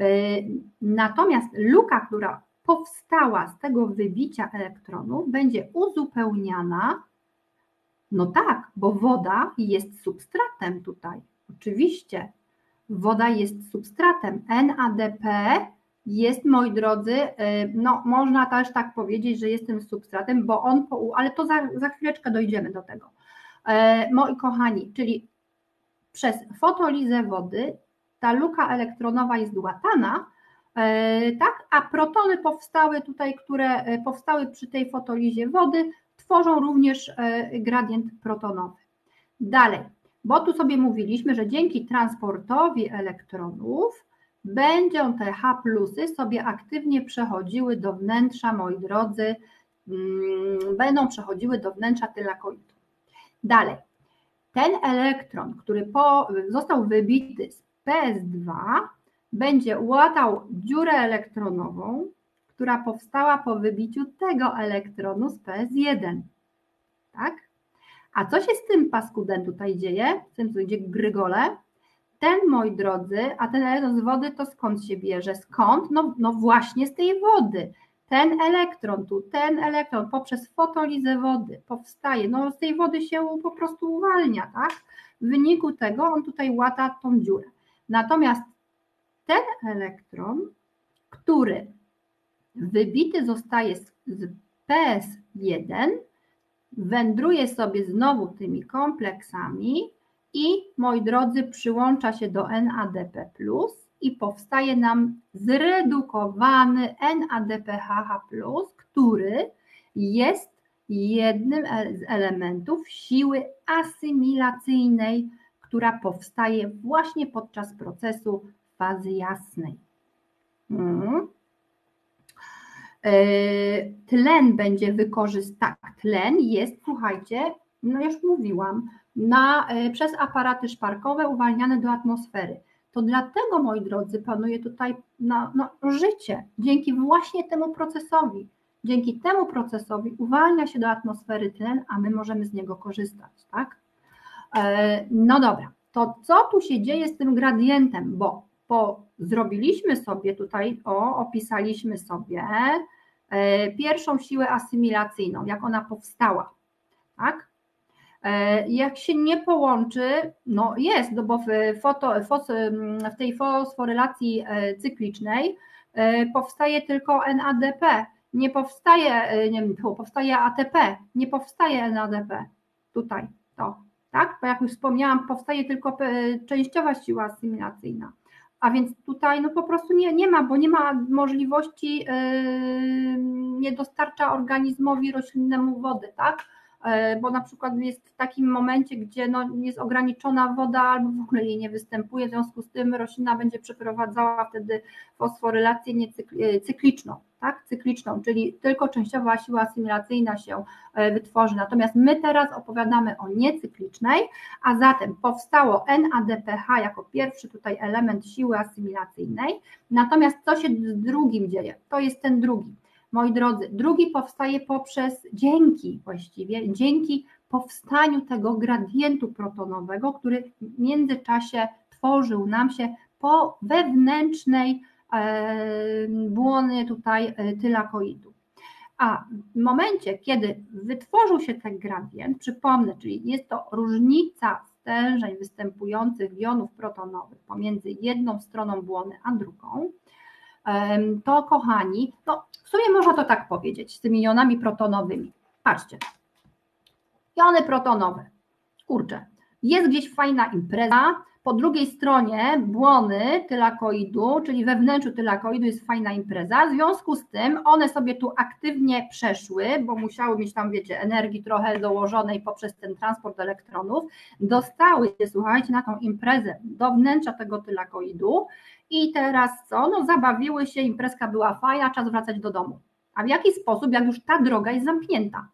Speaker 1: Y, natomiast luka, która powstała z tego wybicia elektronu, będzie uzupełniana no tak, bo woda jest substratem tutaj. Oczywiście, woda jest substratem. NADP jest, moi drodzy, y, no można też tak powiedzieć, że jestem substratem, bo on, ale to za, za chwileczkę dojdziemy do tego. E, moi kochani, czyli przez fotolizę wody ta luka elektronowa jest łatana, tak, a protony powstały tutaj, które e, powstały przy tej fotolizie wody, tworzą również e, gradient protonowy. Dalej, bo tu sobie mówiliśmy, że dzięki transportowi elektronów będą te H plusy sobie aktywnie przechodziły do wnętrza, moi drodzy, mm, będą przechodziły do wnętrza tylakoidu. Dalej, ten elektron, który po, został wybity z PS2, będzie łatał dziurę elektronową, która powstała po wybiciu tego elektronu z PS1. Tak? A co się z tym paskudem tutaj dzieje? Z tym, co idzie grygole? Ten, moi drodzy, a ten elektron z wody to skąd się bierze? Skąd? No, no właśnie z tej wody. Ten elektron tu, ten elektron poprzez fotolizę wody powstaje, no z tej wody się po prostu uwalnia, tak? W wyniku tego on tutaj łata tą dziurę. Natomiast ten elektron, który wybity zostaje z, PS1, wędruje sobie znowu tymi kompleksami i, moi drodzy, przyłącza się do NADP+, i powstaje nam zredukowany NADPH+, który jest jednym z elementów siły asymilacyjnej, która powstaje właśnie podczas procesu fazy jasnej. Hmm. E, tlen będzie wykorzystany, tak, tlen jest, słuchajcie, no już mówiłam, na, e, przez aparaty szparkowe uwalniane do atmosfery. To dlatego, moi drodzy, panuje tutaj no, no, życie, dzięki właśnie temu procesowi. Dzięki temu procesowi uwalnia się do atmosfery tlen, a my możemy z niego korzystać, tak? E, no dobra, to co tu się dzieje z tym gradientem? Bo po, zrobiliśmy sobie tutaj, o, opisaliśmy sobie e, pierwszą siłę asymilacyjną, jak ona powstała, tak? E, jak się nie połączy, no jest, no bo w, foto, fos, w tej fosforylacji cyklicznej powstaje tylko NADP, nie powstaje, nie wiem, powstaje ATP, nie powstaje NADP tutaj, to, tak? Bo jak już wspomniałam, powstaje tylko częściowa siła asymilacyjna. A więc tutaj no po prostu nie, nie ma, bo nie ma możliwości, yy, nie dostarcza organizmowi roślinnemu wody, tak? Yy, bo na przykład jest w takim momencie, gdzie no jest ograniczona woda albo w ogóle jej nie występuje, w związku z tym roślina będzie przeprowadzała wtedy fosforylację cykliczną tak, cykliczną, czyli tylko częściowa siła asymilacyjna się e, wytworzy. Natomiast my teraz opowiadamy o niecyklicznej, a zatem powstało NADPH jako pierwszy tutaj element siły asymilacyjnej. Natomiast co się z drugim dzieje? To jest ten drugi. Moi drodzy, drugi powstaje poprzez dzięki właściwie, dzięki powstaniu tego gradientu protonowego, który w międzyczasie tworzył nam się po wewnętrznej błony tutaj e, tylakoidu. A w momencie, kiedy wytworzył się ten gradient, przypomnę, czyli jest to różnica stężeń występujących jonów protonowych pomiędzy jedną stroną błony a drugą, to kochani, no w sumie można to tak powiedzieć z tymi jonami protonowymi. Patrzcie, jony protonowe, kurczę, jest gdzieś fajna impreza, po drugiej stronie błony tylakoidu, czyli we wnętrzu tylakoidu jest fajna impreza. W związku z tym one sobie tu aktywnie przeszły, bo musiały mieć tam, wiecie, energii trochę dołożonej poprzez ten transport elektronów. Dostały się, słuchajcie, na tą imprezę do wnętrza tego tylakoidu i teraz co? No zabawiły się, imprezka była fajna, czas wracać do domu. A w jaki sposób, jak już ta droga jest zamknięta?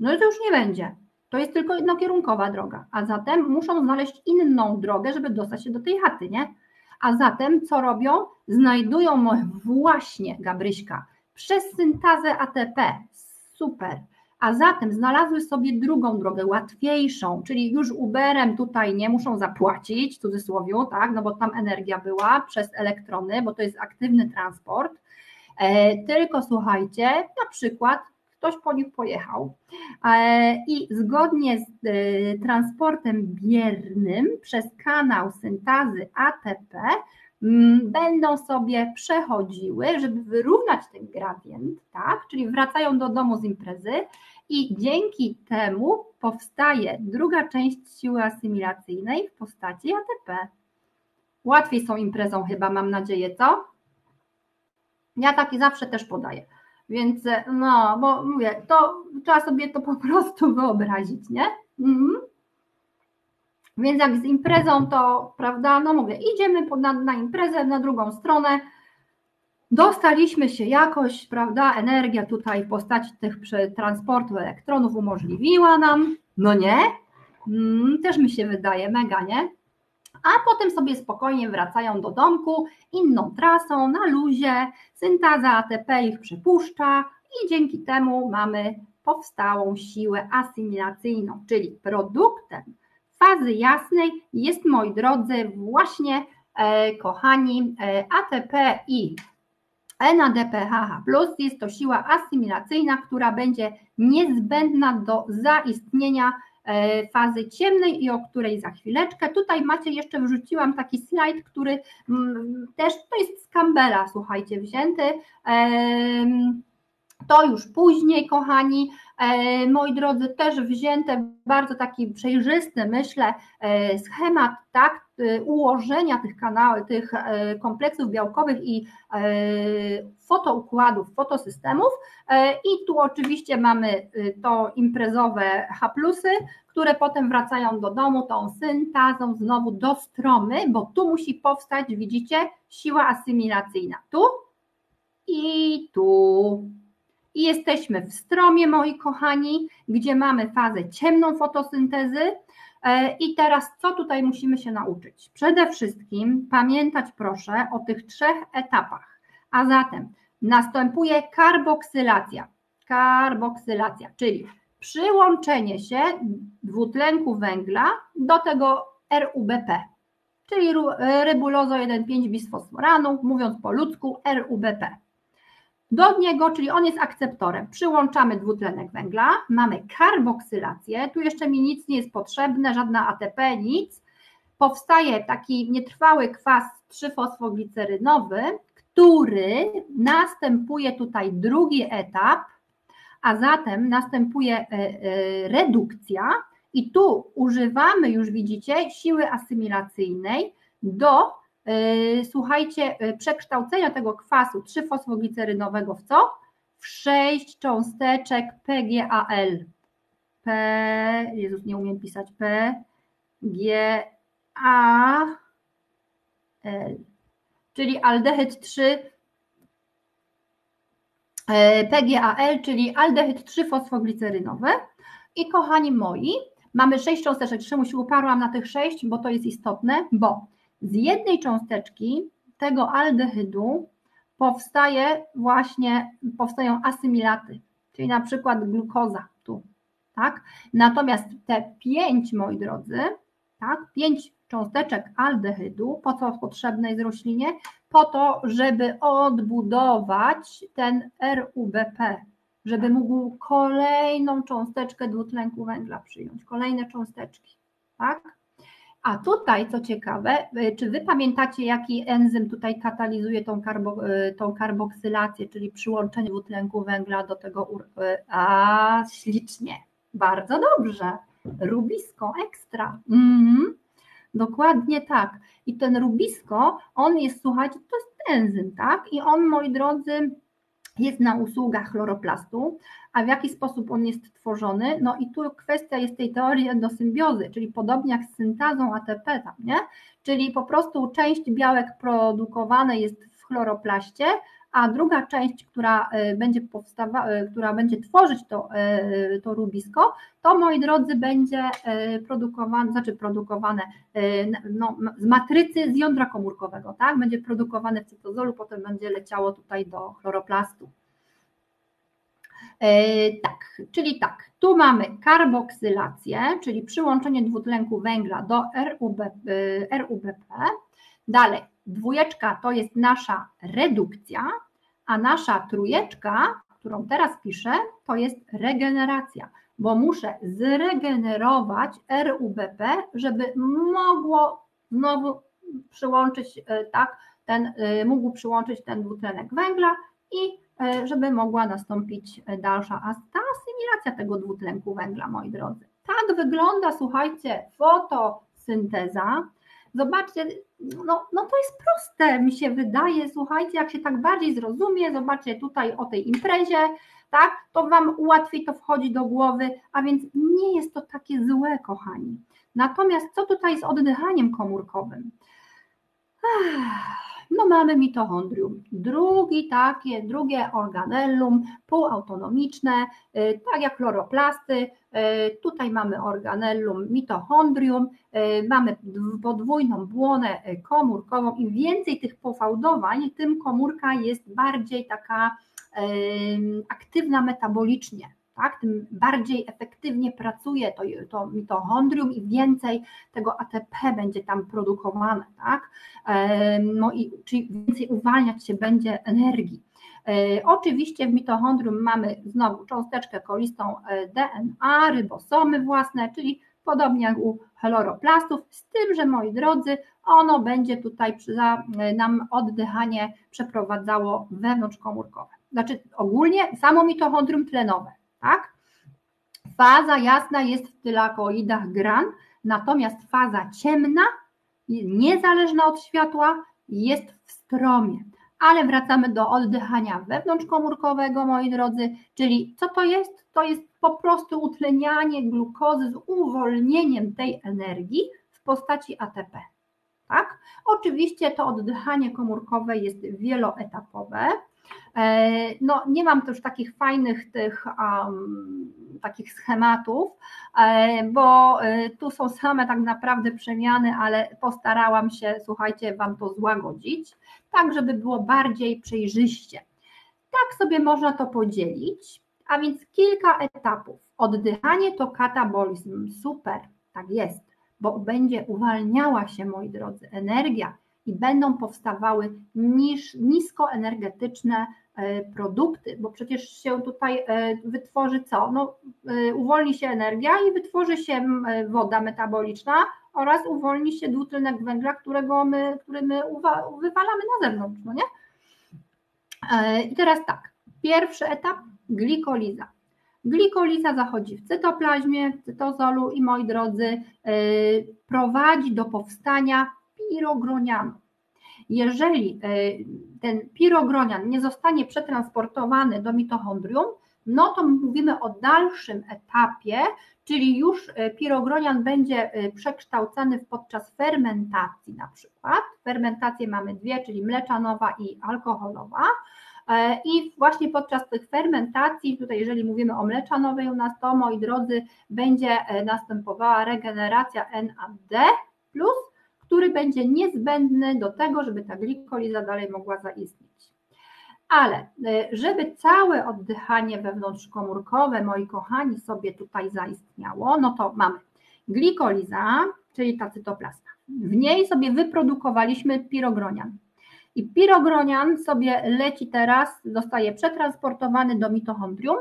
Speaker 1: No to już nie będzie. To jest tylko jednokierunkowa droga, a zatem muszą znaleźć inną drogę, żeby dostać się do tej chaty, nie? A zatem co robią? Znajdują właśnie, Gabryśka, przez syntazę ATP. Super. A zatem znalazły sobie drugą drogę, łatwiejszą, czyli już Uberem tutaj nie muszą zapłacić, w cudzysłowie, tak, no bo tam energia była przez elektrony, bo to jest aktywny transport. E, tylko słuchajcie, na przykład ktoś po nich pojechał e, i zgodnie z e, transportem biernym przez kanał syntazy ATP będą sobie przechodziły, żeby wyrównać ten gradient, tak? Czyli wracają do domu z imprezy i dzięki temu powstaje druga część siły asymilacyjnej w postaci ATP. Łatwiej są imprezą chyba, mam nadzieję, co? Ja taki zawsze też podaję. Więc no, bo mówię, to trzeba sobie to po prostu wyobrazić, nie? Mhm. Więc jak z imprezą, to prawda, no mówię, idziemy na, na imprezę, na drugą stronę, dostaliśmy się jakoś, prawda, energia tutaj w postaci tych transportu elektronów umożliwiła nam, no nie? Mm, też mi się wydaje mega, nie? A potem sobie spokojnie wracają do domku inną trasą, na luzie, syntaza ATP ich przypuszcza i dzięki temu mamy powstałą siłę asymilacyjną, czyli produktem fazy jasnej jest, moi drodzy, właśnie, e, kochani, e, ATP i NADPH+, jest to siła asymilacyjna, która będzie niezbędna do zaistnienia fazy ciemnej i o której za chwileczkę. Tutaj macie jeszcze wrzuciłam taki slajd, który mm, też to jest z Campbella, słuchajcie, wzięty. To już później, kochani, e, moi drodzy, też wzięte bardzo taki przejrzysty, myślę, e, schemat, tak, ułożenia tych kanałów, tych kompleksów białkowych i fotoukładów, fotosystemów. I tu oczywiście mamy to imprezowe H+, które potem wracają do domu tą syntazą znowu do stromy, bo tu musi powstać, widzicie, siła asymilacyjna. Tu i tu. I jesteśmy w stromie, moi kochani, gdzie mamy fazę ciemną fotosyntezy. E, I teraz co tutaj musimy się nauczyć? Przede wszystkim pamiętać proszę o tych trzech etapach. A zatem następuje karboksylacja. Karboksylacja, czyli przyłączenie się dwutlenku węgla do tego RUBP, czyli rybulozo 1,5 bisfosforanu, mówiąc po ludzku RUBP. Do niego, czyli on jest akceptorem, przyłączamy dwutlenek węgla, mamy karboksylację, tu jeszcze mi nic nie jest potrzebne, żadna ATP, nic. Powstaje taki nietrwały kwas 3-fosfoglicerynowy, który następuje tutaj drugi etap, a zatem następuje e, e, redukcja. I tu używamy już widzicie siły asymilacyjnej do słuchajcie, yy, przekształcenia tego kwasu 3-fosfoglicerynowego w co? W 6 cząsteczek PGAL. P, Jezus, nie umiem pisać, P, G, A, L, czyli aldehyd 3, yy, PGAL, czyli aldehyd 3-fosfoglicerynowy. I kochani moi, mamy 6 cząsteczek. Czemu się uparłam na tych 6? Bo to jest istotne, bo z jednej cząsteczki tego aldehydu powstaje właśnie, powstają asymilaty, czyli na przykład glukoza tu, tak? Natomiast te pięć, moi drodzy, tak, pięć cząsteczek aldehydu, po co potrzebne jest roślinie? Po to, żeby odbudować ten RUBP, żeby mógł kolejną cząsteczkę dwutlenku węgla przyjąć, kolejne cząsteczki, tak? A tutaj, co ciekawe, y, czy Wy pamiętacie, jaki enzym tutaj katalizuje tą, karbo, y, tą karboksylację, czyli przyłączenie dwutlenku węgla do tego. Y, a, ślicznie, bardzo dobrze. Rubisko ekstra. Mm, dokładnie tak. I ten rubisko, on jest, słuchajcie, to jest enzym, tak? I on, moi drodzy, jest na usługach chloroplastu, a w jaki sposób on jest tworzony? No i tu kwestia jest tej teorii endosymbiozy, czyli podobnie jak z syntazą ATP tam, nie? Czyli po prostu część białek produkowane jest w chloroplaście, a druga część, która e, będzie powstawa, e, która będzie tworzyć to, e, to rubisko, to moi drodzy będzie produkowane, znaczy produkowane no, z matrycy z jądra komórkowego, tak? Będzie produkowane w cytozolu, potem będzie leciało tutaj do chloroplastu. Tak, czyli tak, tu mamy karboksylację, czyli przyłączenie dwutlenku węgla do RUB, RUBP. Dalej, Dwójeczka to jest nasza redukcja, a nasza trójeczka, którą teraz piszę, to jest regeneracja, bo muszę zregenerować RUBP, żeby mogło znowu przyłączyć, e, tak, ten, e, mógł przyłączyć ten dwutlenek węgla i e, żeby mogła nastąpić dalsza asymilacja tego dwutlenku węgla, moi drodzy. Tak wygląda, słuchajcie, fotosynteza. Zobaczcie, no, no to jest proste, mi się wydaje, słuchajcie, jak się tak bardziej zrozumie, zobaczcie tutaj o tej imprezie, tak, to Wam łatwiej to wchodzi do głowy, a więc nie jest to takie złe, kochani. Natomiast co tutaj z oddychaniem komórkowym? No mamy mitochondrium. Drugi takie, drugie organellum półautonomiczne, y, tak jak chloroplasty. Y, tutaj mamy organellum mitochondrium, y, mamy podwójną błonę komórkową. Im więcej tych pofałdowań, tym komórka jest bardziej taka aktywna metabolicznie tak, tym bardziej efektywnie pracuje to, to mitochondrium i więcej tego ATP będzie tam produkowane, tak? No i czyli więcej uwalniać się będzie energii. E, oczywiście w mitochondrium mamy znowu cząsteczkę kolistą e, DNA, rybosomy własne, czyli podobnie jak u chloroplastów, z tym, że moi drodzy, ono będzie tutaj e, nam oddychanie przeprowadzało wewnątrzkomórkowe. Znaczy ogólnie samo mitochondrium tlenowe, tak? Faza jasna jest w tylakoidach gran, natomiast faza ciemna, niezależna od światła, jest w stromie. Ale wracamy do oddychania wewnątrzkomórkowego, moi drodzy, czyli co to jest? To jest po prostu utlenianie glukozy z uwolnieniem tej energii w postaci ATP. Tak? Oczywiście to oddychanie komórkowe jest wieloetapowe. E, no, nie mam też takich fajnych tych um, takich schematów, e, bo e, tu są same tak naprawdę przemiany, ale postarałam się, słuchajcie, Wam to złagodzić, tak żeby było bardziej przejrzyście. tak sobie można to podzielić, a więc kilka etapów. Oddychanie to katabolizm, super, tak jest, bo będzie uwalniała się, moi drodzy, energia i będą powstawały niż, niskoenergetyczne produkty, bo przecież się tutaj e, wytworzy co? No, e, uwolni się energia i wytworzy się woda metaboliczna oraz uwolni się dwutlenek węgla, którego my, który my wywalamy na zewnątrz, no nie? I teraz tak, pierwszy etap glikoliza. Glikoliza zachodzi w cytoplazmie, w cytozolu i moi drodzy, prowadzi do powstania pirogronianu. Jeżeli e, ten pirogronian nie zostanie przetransportowany do mitochondrium, no to mówimy o dalszym etapie, czyli już e, pirogronian będzie e, przekształcany podczas fermentacji na przykład. Fermentację mamy dwie, czyli mleczanowa i alkoholowa. I właśnie podczas tych fermentacji, tutaj jeżeli mówimy o mleczanowej u nas, to moi drodzy, będzie następowała regeneracja NAD plus który będzie niezbędny do tego, żeby ta glikoliza dalej mogła zaistnieć. Ale e, żeby całe oddychanie wewnątrzkomórkowe, moi kochani, sobie tutaj zaistniało, no to mamy glikoliza, czyli ta cytoplazma. W niej sobie wyprodukowaliśmy pirogronian. I pirogronian sobie leci teraz, zostaje przetransportowany do mitochondrium.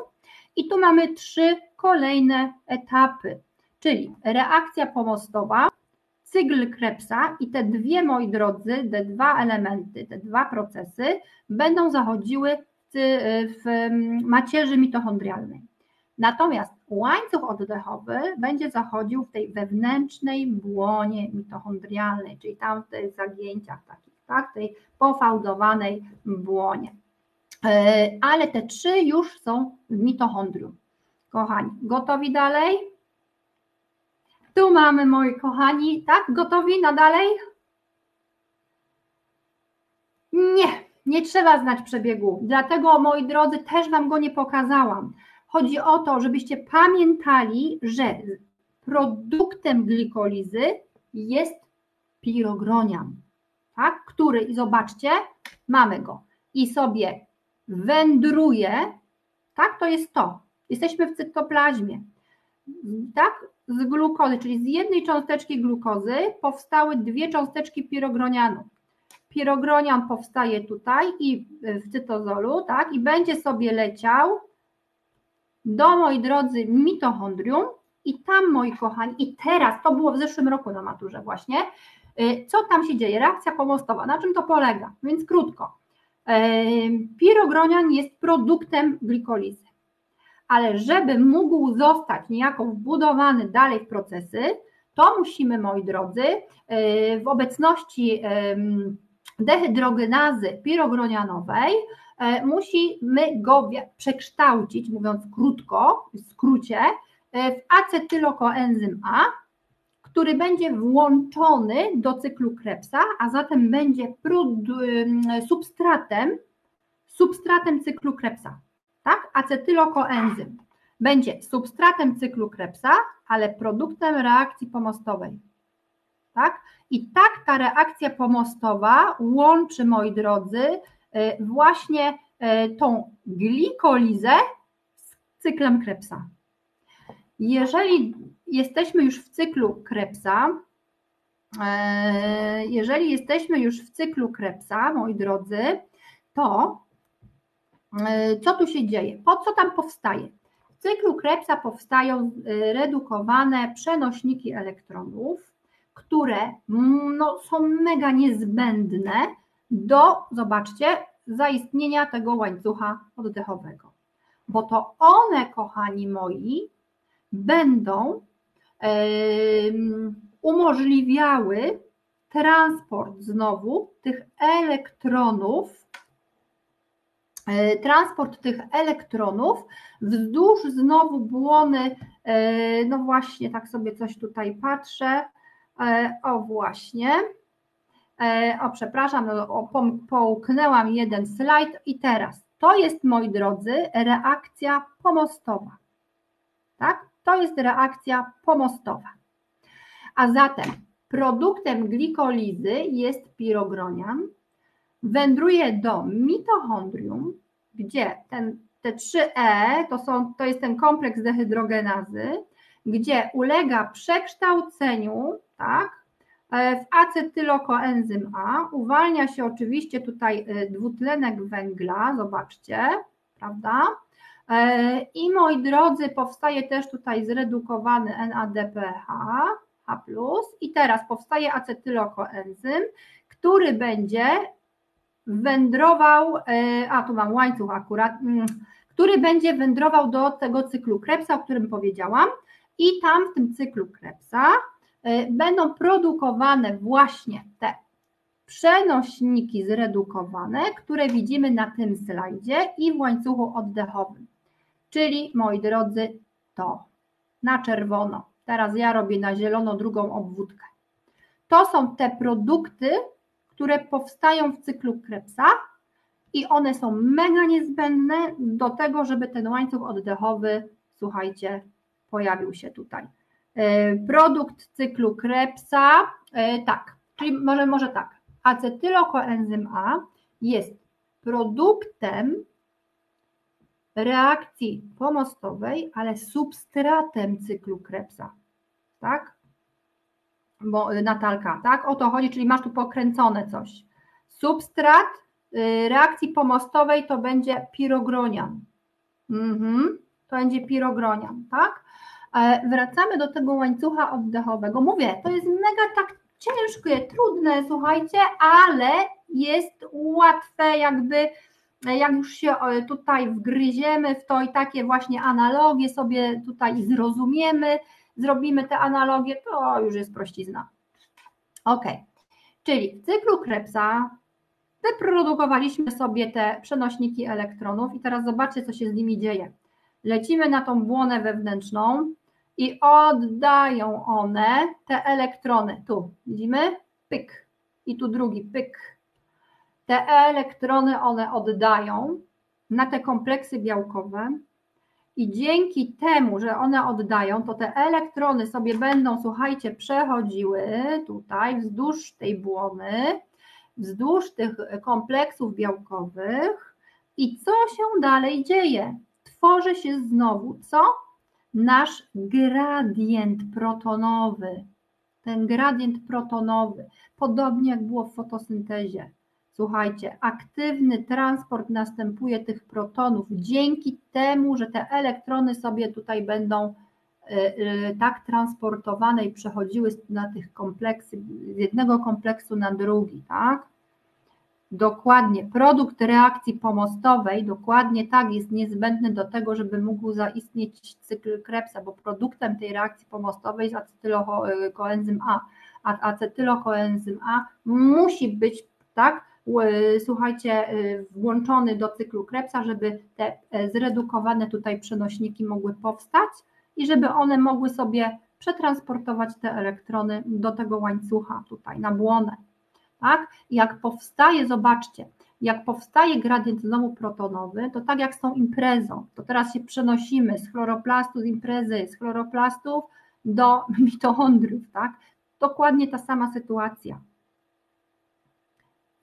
Speaker 1: I tu mamy trzy kolejne etapy, czyli reakcja pomostowa, cykl Krebsa i te dwie, moi drodzy, te dwa elementy, te dwa procesy będą zachodziły w, macierzy mitochondrialnej. Natomiast łańcuch oddechowy będzie zachodził w tej wewnętrznej błonie mitochondrialnej, czyli tam w tych zagięciach takich, tak, tej pofałdowanej błonie. E, ale te trzy już są w mitochondrium. Kochani, gotowi dalej? Tu mamy, moi kochani, tak? Gotowi na dalej? Nie, nie trzeba znać przebiegu, dlatego, moi drodzy, też Wam go nie pokazałam. Chodzi o to, żebyście pamiętali, że produktem glikolizy jest pirogronian, tak? który, zobaczcie, mamy go i sobie wędruje, tak? To jest to. Jesteśmy w cytoplazmie, tak? Z glukozy, czyli z jednej cząsteczki glukozy powstały dwie cząsteczki pirogronianu. Pirogronian powstaje tutaj i w cytozolu, tak, i będzie sobie leciał do, moi drodzy, mitochondrium i tam, moi kochani, i teraz, to było w zeszłym roku na maturze właśnie, y, co tam się dzieje? Reakcja pomostowa, na czym to polega? Więc krótko. Y, pirogronian jest produktem glikolizy ale żeby mógł zostać niejako wbudowany dalej w procesy, to musimy, moi drodzy, e, w obecności dehydrogenazy pirogronianowej e, musimy go przekształcić, mówiąc krótko, w skrócie, e, w acetylokoenzym A, który będzie włączony do cyklu Krebsa, a zatem będzie substratem, substratem cyklu Krebsa tak? Acetylokoenzym będzie substratem cyklu Krebsa, ale produktem reakcji pomostowej. Tak? I tak ta reakcja pomostowa łączy, moi drodzy, y, właśnie y, tą glikolizę z cyklem Krebsa. Jeżeli jesteśmy już w cyklu Krebsa, y, jeżeli jesteśmy już w cyklu Krebsa, moi drodzy, to co tu się dzieje? Po co tam powstaje? W cyklu Krebsa powstają e, redukowane przenośniki elektronów, które no, są mega niezbędne do, zobaczcie, zaistnienia tego łańcucha oddechowego. Bo to one, kochani moi, będą umożliwiały transport znowu tych elektronów E, transport tych elektronów wzdłuż znowu błony, e, no właśnie, tak sobie coś tutaj patrzę, e, o właśnie, o przepraszam, no, połknęłam jeden slajd i teraz, to jest moi drodzy reakcja pomostowa, tak, to jest reakcja pomostowa, a zatem produktem glikolizy jest pirogronian, wędruje do mitochondrium, gdzie? Ten, te 3E to, są, to jest ten kompleks dehydrogenazy, gdzie ulega przekształceniu, tak, w acetylokoenzym A, uwalnia się oczywiście tutaj dwutlenek węgla, zobaczcie, prawda? I moi drodzy, powstaje też tutaj zredukowany NADPH, H+, i teraz powstaje acetylokoenzym, który będzie wędrował, a tu mam łańcuch akurat, mm, który będzie wędrował do tego cyklu Krebsa, o którym powiedziałam, i tam w tym cyklu Krebsa będą produkowane właśnie te przenośniki zredukowane, które widzimy na tym slajdzie i w łańcuchu oddechowym. Czyli moi drodzy, to na czerwono. Teraz ja robię na zielono drugą obwódkę. To są te produkty, które powstają w cyklu Krebsa i one są mega niezbędne do tego, żeby ten łańcuch oddechowy, słuchajcie, pojawił się tutaj. E, produkt cyklu Krebsa, e, tak, czyli może, może tak, acetylokoenzym A jest produktem reakcji pomostowej, ale substratem cyklu Krebsa, tak? Bo y, Natalka, tak? O to chodzi, czyli masz tu pokręcone coś. Substrat y, reakcji pomostowej to będzie pirogronian. Mhm, to będzie pirogronian, tak? E, wracamy do tego łańcucha oddechowego. Mówię, to jest mega tak ciężkie, trudne, słuchajcie, ale jest łatwe jakby jak już się e, tutaj wgryziemy w to i takie właśnie analogie sobie tutaj zrozumiemy, zrobimy te analogie, to już jest prościzna. Ok, czyli w cyklu Krebsa wyprodukowaliśmy sobie te przenośniki elektronów i teraz zobaczcie, co się z nimi dzieje. Lecimy na tą błonę wewnętrzną i oddają one te elektrony. Tu widzimy? Pyk. I tu drugi pyk te elektrony one oddają na te kompleksy białkowe i dzięki temu, że one oddają, to te elektrony sobie będą, słuchajcie, przechodziły tutaj wzdłuż tej błony, wzdłuż tych kompleksów białkowych i co się dalej dzieje? Tworzy się znowu co? Nasz gradient protonowy. Ten gradient protonowy, podobnie jak było w fotosyntezie Słuchajcie, aktywny transport następuje tych protonów dzięki temu, że te elektrony sobie tutaj będą y, y, tak transportowane i przechodziły na tych kompleksy, z jednego kompleksu na drugi, tak? Dokładnie, produkt reakcji pomostowej, dokładnie tak, jest niezbędny do tego, żeby mógł zaistnieć cykl Krebsa, bo produktem tej reakcji pomostowej jest acetylokoenzym A, a acetylokoenzym A musi być, tak, słuchajcie, y, włączony do cyklu Krebsa, żeby te e, zredukowane tutaj przenośniki mogły powstać i żeby one mogły sobie przetransportować te elektrony do tego łańcucha tutaj na błonę. Tak? Jak powstaje, zobaczcie, jak powstaje gradient znowu protonowy, to tak jak z tą imprezą, to teraz się przenosimy z chloroplastu, z imprezy, z chloroplastów do mitochondriów, tak? Dokładnie ta sama sytuacja.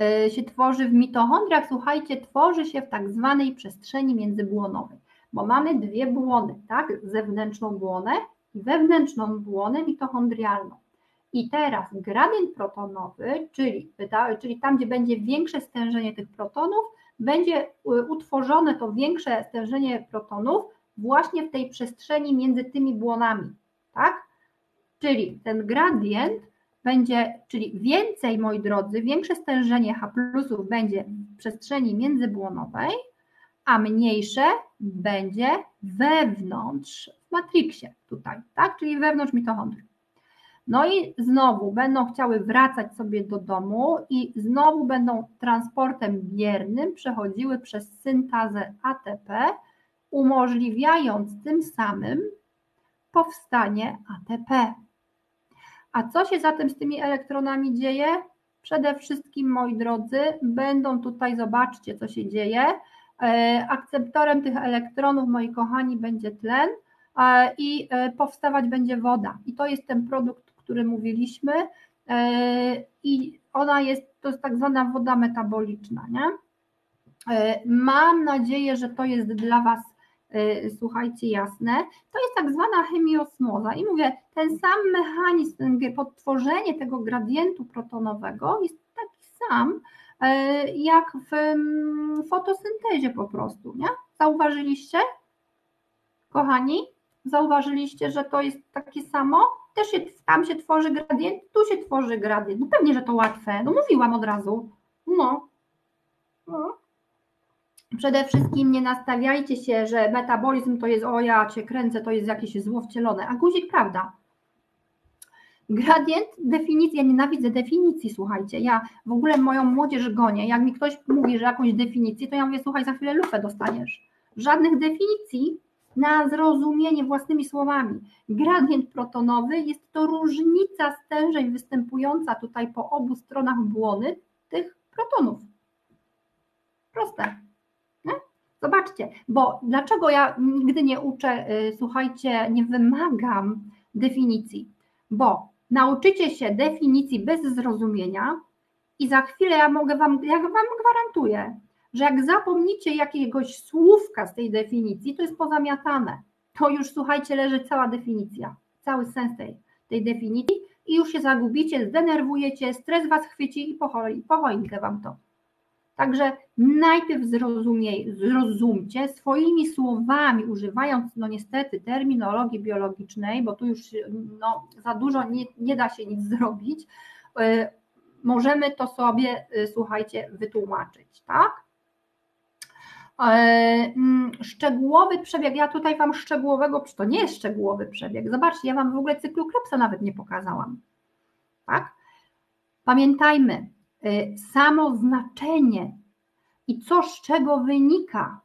Speaker 1: E, się tworzy w mitochondriach, słuchajcie, tworzy się w tak zwanej przestrzeni międzybłonowej, bo mamy dwie błony, tak, zewnętrzną błonę i wewnętrzną błonę mitochondrialną. I teraz gradient protonowy, czyli, czyli tam, gdzie będzie większe stężenie tych protonów, będzie utworzone to większe stężenie protonów właśnie w tej przestrzeni między tymi błonami, tak? Czyli ten gradient będzie, czyli więcej, moi drodzy, większe stężenie H będzie w przestrzeni międzybłonowej, a mniejsze będzie wewnątrz w matriksie tutaj, tak? Czyli wewnątrz mitochondrii. No i znowu będą chciały wracać sobie do domu i znowu będą transportem biernym przechodziły przez syntazę ATP, umożliwiając tym samym powstanie ATP. A co się zatem z tymi elektronami dzieje? Przede wszystkim, moi drodzy, będą tutaj, zobaczcie, co się dzieje. E, akceptorem tych elektronów, moi kochani, będzie tlen e, i e, powstawać będzie woda. I to jest ten produkt, który mówiliśmy. I ona jest, to jest tak zwana woda metaboliczna, nie? Mam nadzieję, że to jest dla Was, słuchajcie, jasne. To jest tak zwana chemiosmoza i mówię, ten sam mechanizm, podtworzenie tego gradientu protonowego jest taki sam, jak w mm, fotosyntezie po prostu, nie? Zauważyliście? Kochani, zauważyliście, że to jest takie samo? Też się, tam się tworzy gradient, tu się tworzy gradient. No pewnie, że to łatwe. No mówiłam od razu. No. no. Przede wszystkim nie nastawiajcie się, że metabolizm to jest o ja cię kręcę, to jest jakieś zło wcielone. A guzik prawda. Gradient, definicja, ja nienawidzę definicji, słuchajcie. Ja w ogóle moją młodzież gonię. Jak mi ktoś mówi, że jakąś definicję, to ja mówię, słuchaj, za chwilę lufę dostaniesz. Żadnych definicji, na zrozumienie własnymi słowami. Gradient protonowy jest to różnica stężeń występująca tutaj po obu stronach błony tych protonów. Proste. Zobaczcie, bo dlaczego ja nigdy nie uczę, y, słuchajcie, nie wymagam definicji, bo nauczycie się definicji bez zrozumienia i za chwilę ja mogę wam, ja wam gwarantuję, że jak zapomnicie jakiegoś słówka z tej definicji, to jest pozamiatane. To już słuchajcie, leży cała definicja, cały sens tej, tej definicji i już się zagubicie, zdenerwujecie, stres was chwyci i pochoinkę wam to. Także najpierw zrozumiej, zrozumcie swoimi słowami, używając no niestety terminologii biologicznej, bo tu już no, za dużo nie, nie da się nic zrobić, yy, możemy to sobie, yy, słuchajcie, wytłumaczyć, tak? E, mm, szczegółowy przebieg, ja tutaj Wam szczegółowego, to nie jest szczegółowy przebieg, zobaczcie, ja Wam w ogóle cyklu Krebsa nawet nie pokazałam, tak? Pamiętajmy, samo znaczenie i co z czego wynika,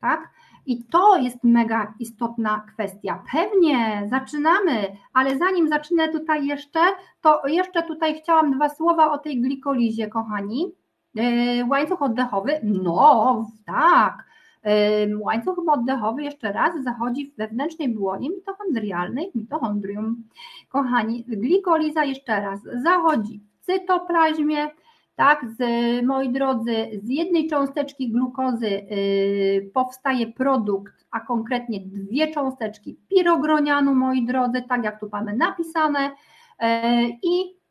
Speaker 1: tak? I to jest mega istotna kwestia. Pewnie zaczynamy, ale zanim zacznę tutaj jeszcze, to jeszcze tutaj chciałam dwa słowa o tej glikolizie, kochani. E, łańcuch oddechowy, no tak, e, łańcuch oddechowy jeszcze raz zachodzi w wewnętrznej błonie mitochondrialnej, mitochondrium. Kochani, glikoliza jeszcze raz zachodzi cytoplazmie, tak, z, moi drodzy, z jednej cząsteczki glukozy y, powstaje produkt, a konkretnie dwie cząsteczki pirogronianu, moi drodzy, tak jak tu mamy napisane, y, i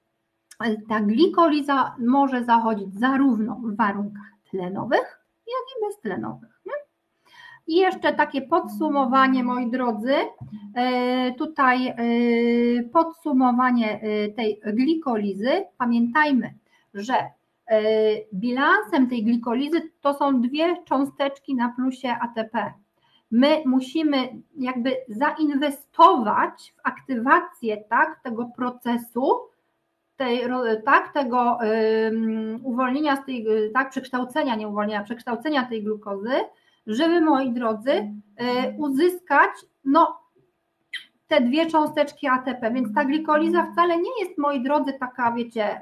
Speaker 1: ta glikoliza może zachodzić zarówno w warunkach tlenowych, jak i beztlenowych. I jeszcze takie podsumowanie, moi drodzy, e, tutaj e, podsumowanie e, tej glikolizy. Pamiętajmy, że bilansem tej glikolizy to są dwie cząsteczki na plusie ATP. My musimy jakby zainwestować w aktywację tak, tego procesu, tej, tak, tego uwolnienia z tej, tak, przekształcenia, nie uwolnienia, przekształcenia tej glukozy, żeby moi drodzy y, uzyskać no, te dwie cząsteczki ATP, więc ta glikoliza wcale nie jest, moi drodzy, taka, wiecie,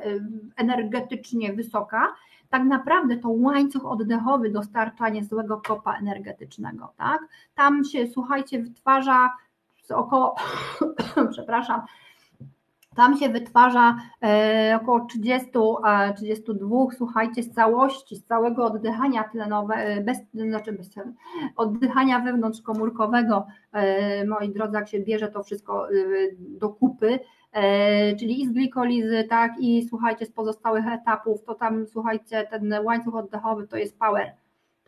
Speaker 1: energetycznie wysoka, tak naprawdę to łańcuch oddechowy dostarcza złego kopa energetycznego, tak? Tam się, słuchajcie, wytwarza około, przepraszam, tam się wytwarza e, około 30, 32, słuchajcie, z całości, z całego oddychania tlenowego, e, bez, znaczy bez, oddychania wewnątrzkomórkowego, e, moi drodzy, jak się bierze to wszystko do kupy, czyli i z glikolizy, tak, i słuchajcie, z pozostałych etapów, to tam, słuchajcie, ten łańcuch oddechowy to jest power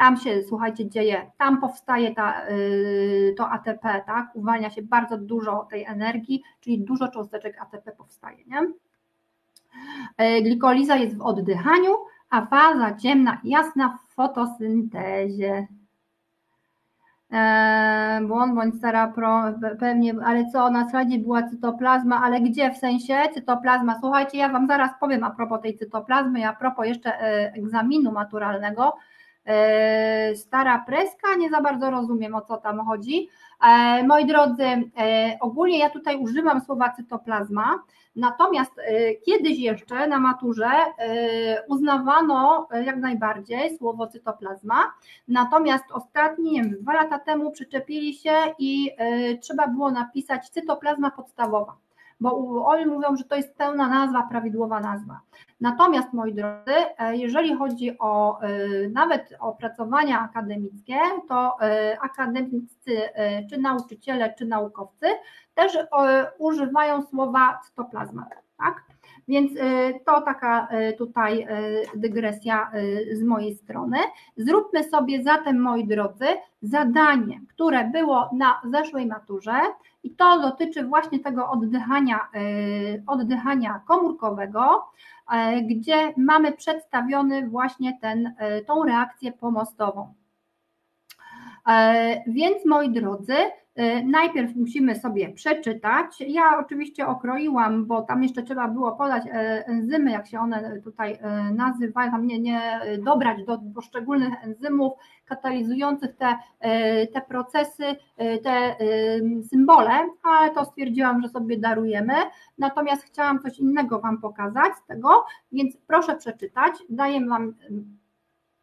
Speaker 1: tam się, słuchajcie, dzieje, tam powstaje ta, y, to ATP, tak? Uwalnia się bardzo dużo tej energii, czyli dużo cząsteczek ATP powstaje, nie? E, glikoliza jest w oddychaniu, a faza ciemna jasna w fotosyntezie. Eee, błąd bądź stara pro, pewnie, ale co, na slajdzie była cytoplazma, ale gdzie w sensie cytoplazma? Słuchajcie, ja Wam zaraz powiem a propos tej cytoplazmy, a propos jeszcze egzaminu maturalnego, stara preska, nie za bardzo rozumiem o co tam chodzi. E, moi drodzy, e, ogólnie ja tutaj używam słowa cytoplazma, natomiast kiedyś jeszcze na maturze uznawano jak najbardziej słowo cytoplazma, natomiast ostatni, nie wiem, dwa lata temu przyczepili się i trzeba było napisać cytoplazma podstawowa bo oni mówią, że to jest pełna nazwa, prawidłowa nazwa. Natomiast moi drodzy, e, jeżeli chodzi o nawet opracowania akademickie, to akademicy czy nauczyciele, czy naukowcy też używają słowa cytoplazma, tak? Więc to taka tutaj dygresja z mojej strony. Zróbmy sobie zatem, moi drodzy, zadanie, które było na zeszłej maturze i to dotyczy właśnie tego oddychania, oddychania komórkowego, gdzie mamy przedstawiony właśnie ten, tą reakcję pomostową. Więc moi drodzy, E, najpierw musimy sobie przeczytać. Ja oczywiście okroiłam, bo tam jeszcze trzeba było podać e, enzymy, jak się one tutaj e, nazywają, tam nie, nie dobrać do poszczególnych enzymów katalizujących te, te procesy, te symbole, ale to stwierdziłam, że sobie darujemy. Natomiast chciałam coś innego Wam pokazać z tego, więc proszę przeczytać. Daję Wam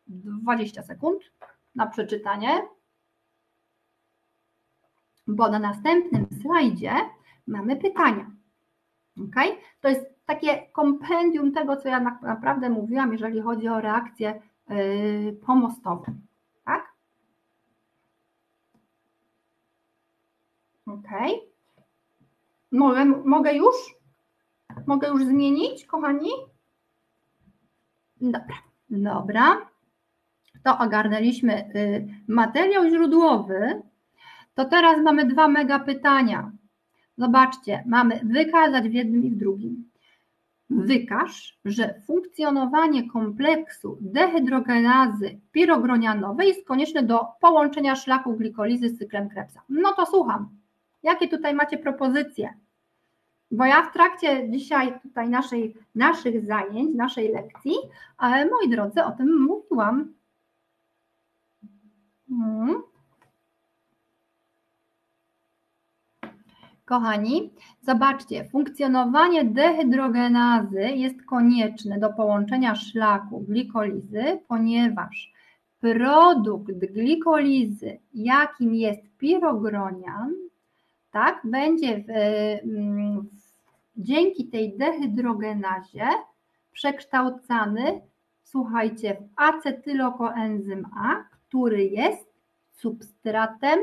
Speaker 1: 20 sekund na przeczytanie bo na następnym slajdzie mamy pytania. Ok? To jest takie kompendium tego, co ja naprawdę mówiłam, jeżeli chodzi o reakcję yy, pomostową. Tak? Ok. Mogę, mogę już? Mogę już zmienić, kochani? Dobra, dobra. To ogarnęliśmy y, materiał źródłowy, to teraz mamy dwa mega pytania. Zobaczcie, mamy wykazać w jednym i w drugim. Wykaż, że funkcjonowanie kompleksu dehydrogenazy pirogronianowej jest konieczne do połączenia szlaku glikolizy z cyklem Krebsa. No to słucham. Jakie tutaj macie propozycje? Bo ja w trakcie dzisiaj tutaj naszej, naszych zajęć, naszej lekcji, ale moi drodzy, o tym mówiłam. Hmm. Kochani, zobaczcie, funkcjonowanie dehydrogenazy jest konieczne do połączenia szlaku glikolizy, ponieważ produkt glikolizy, jakim jest pirogronian, tak, będzie w, w, dzięki tej dehydrogenazie przekształcany, słuchajcie, w acetylokoenzym A, który jest substratem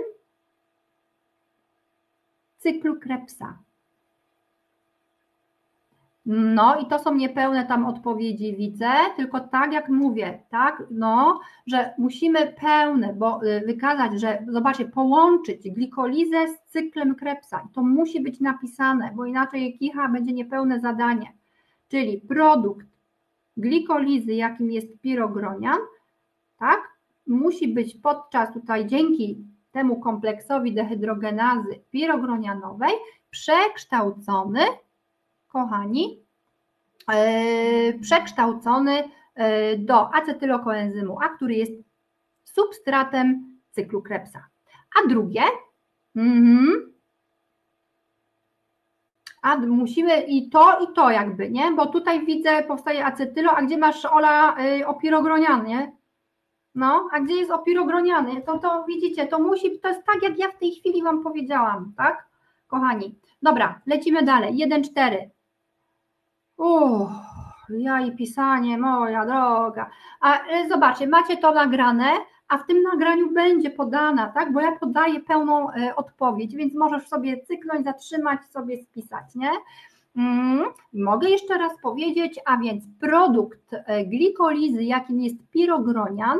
Speaker 1: cyklu Krebsa. No i to są niepełne tam odpowiedzi, widzę, tylko tak jak mówię, tak, no, że musimy pełne, bo y, wykazać, że zobaczcie, połączyć glikolizę z cyklem Krebsa. To musi być napisane, bo inaczej kicha będzie niepełne zadanie, czyli produkt glikolizy, jakim jest pirogronian, tak, musi być podczas tutaj dzięki temu kompleksowi dehydrogenazy pirogronianowej przekształcony, kochani, yy, przekształcony yy, do acetylokoenzymu A, który jest substratem cyklu Krebsa. A drugie, mm, a musimy i to, i to jakby, nie? Bo tutaj widzę, powstaje acetylo, a gdzie masz Ola yy, opirogronian, nie? No, a gdzie jest opirogroniany? To, to widzicie, to musi, to jest tak, jak ja w tej chwili Wam powiedziałam, tak? Kochani. Dobra, lecimy dalej. 1-4. Uff, ja i pisanie, moja droga. A e, zobaczcie, macie to nagrane, a w tym nagraniu będzie podana, tak? Bo ja podaję pełną e, odpowiedź, więc możesz sobie cyknąć, zatrzymać, sobie spisać, nie? Mm, mogę jeszcze raz powiedzieć, a więc produkt e, glikolizy, jakim jest pirogronian,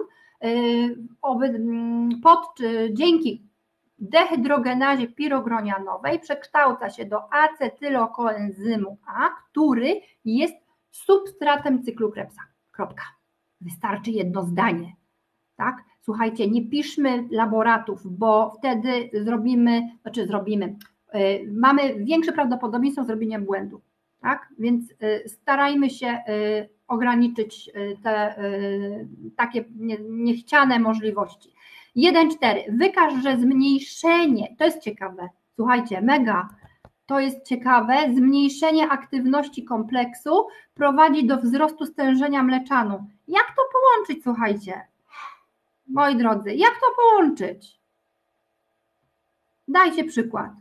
Speaker 1: pod, dzięki dehydrogenazie pirogronianowej przekształca się do acetylokoenzymu A, który jest substratem cyklu Krebsa. Kropka. Wystarczy jedno zdanie. Tak? Słuchajcie, nie piszmy laboratów, bo wtedy zrobimy, znaczy zrobimy, yy, mamy większe prawdopodobieństwo zrobienia błędu. Tak? Więc yy, starajmy się yy, ograniczyć y, te y, takie niechciane możliwości. 1.4. Wykaż, że zmniejszenie, to jest ciekawe, słuchajcie, mega, to jest ciekawe, zmniejszenie aktywności kompleksu prowadzi do wzrostu stężenia mleczanu. Jak to połączyć, słuchajcie? Moi drodzy, jak to połączyć? Dajcie przykład.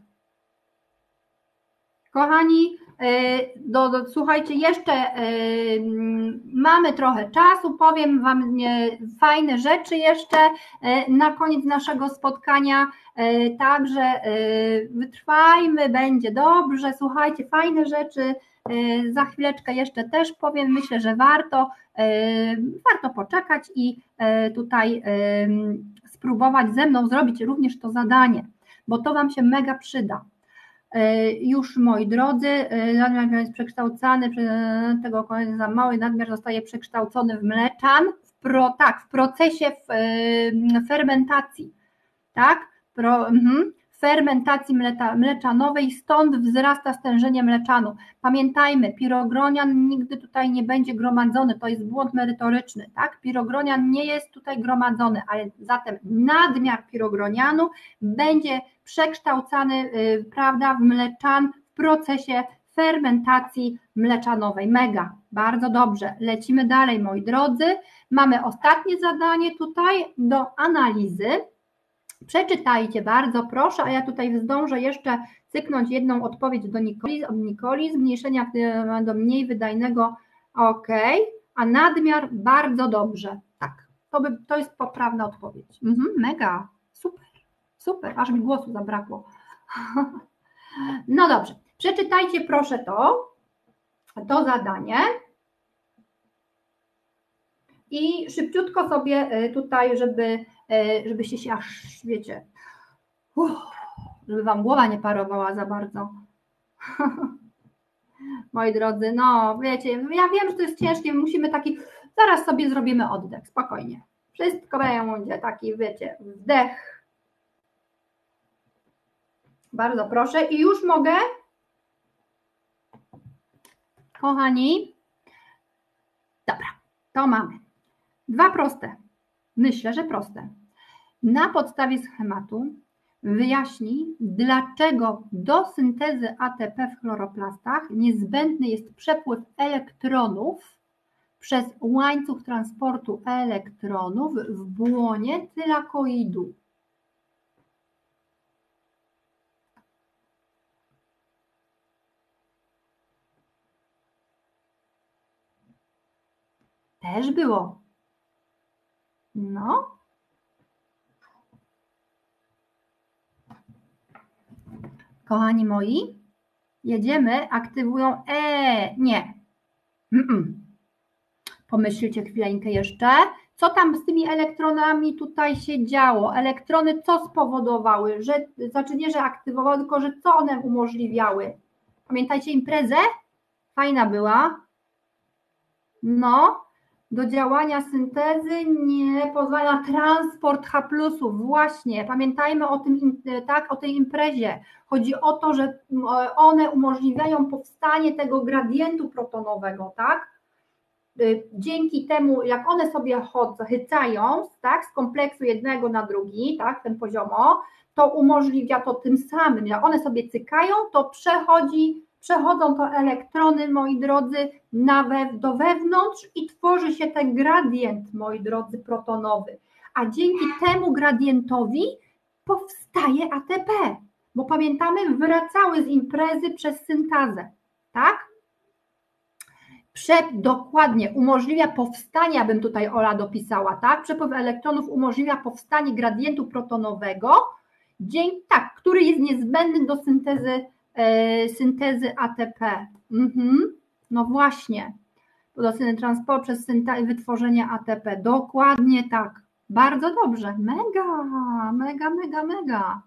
Speaker 1: Kochani, do, do, słuchajcie, jeszcze mamy trochę czasu, powiem Wam fajne rzeczy jeszcze na koniec naszego spotkania, także wytrwajmy, będzie dobrze, słuchajcie, fajne rzeczy, za chwileczkę jeszcze też powiem, myślę, że warto, warto poczekać i tutaj spróbować ze mną zrobić również to zadanie, bo to Wam się mega przyda. E, już moi drodzy, e, nadmiar jest przekształcany, tego za mały nadmiar zostaje przekształcony w mleczan, w pro, tak, w procesie e, fermentacji, tak, pro, mhm, fermentacji mleta, mleczanowej, stąd wzrasta stężenie mleczanu. Pamiętajmy, pirogronian nigdy tutaj nie będzie gromadzony, to jest błąd merytoryczny, tak? Pirogronian nie jest tutaj gromadzony, ale zatem nadmiar pirogronianu będzie przekształcany, yy, prawda, w mleczan w procesie fermentacji mleczanowej. Mega, bardzo dobrze. Lecimy dalej, moi drodzy. Mamy ostatnie zadanie tutaj do analizy. Przeczytajcie bardzo proszę, a ja tutaj zdążę jeszcze cyknąć jedną odpowiedź do Nikoli, od Nikoli, zmniejszenia do mniej wydajnego, ok, a nadmiar bardzo dobrze, tak, to, by, to jest poprawna odpowiedź, mhm, mega, super, super, aż mi głosu zabrakło. No dobrze, przeczytajcie proszę to, to zadanie. I szybciutko sobie y, tutaj, żeby E, żebyście się aż, wiecie, uff, żeby Wam głowa nie parowała za bardzo. Moi drodzy, no wiecie, ja wiem, że to jest ciężkie, musimy taki, zaraz sobie zrobimy oddech, spokojnie. Wszystko będzie taki, wiecie, wdech. Bardzo proszę i już mogę, kochani, dobra, to mamy. Dwa proste. Myślę, że proste. Na podstawie schematu wyjaśni, dlaczego do syntezy ATP w chloroplastach niezbędny jest przepływ elektronów przez łańcuch transportu elektronów w błonie tylakoidu. Też było no. Kochani moi, jedziemy, aktywują. E, nie. Mm -mm. Pomyślcie chwileńkę jeszcze. Co tam z tymi elektronami tutaj się działo? Elektrony co spowodowały? Że, znaczy nie, że aktywowały, tylko że co one umożliwiały? Pamiętajcie imprezę? Fajna była. No, do działania syntezy nie pozwala transport H+, właśnie, pamiętajmy o tym, tak, o tej imprezie. Chodzi o to, że one umożliwiają powstanie tego gradientu protonowego, tak? Y, dzięki temu, jak one sobie chycają, tak, z kompleksu jednego na drugi, tak, ten poziomo, to umożliwia to tym samym, jak one sobie cykają, to przechodzi przechodzą to elektrony, moi drodzy, na we, do wewnątrz i tworzy się ten gradient, moi drodzy, protonowy. A dzięki temu gradientowi powstaje ATP, bo pamiętamy, wracały z imprezy przez syntazę, tak? Dokładnie, umożliwia powstanie, bym tutaj Ola dopisała, tak? Przepływ elektronów umożliwia powstanie gradientu protonowego, dzięki, tak, który jest niezbędny do syntezy syntezy ATP. Mhm. No właśnie, podosynny transport przez wytworzenie ATP. Dokładnie tak. Bardzo dobrze. Mega, mega, mega, mega.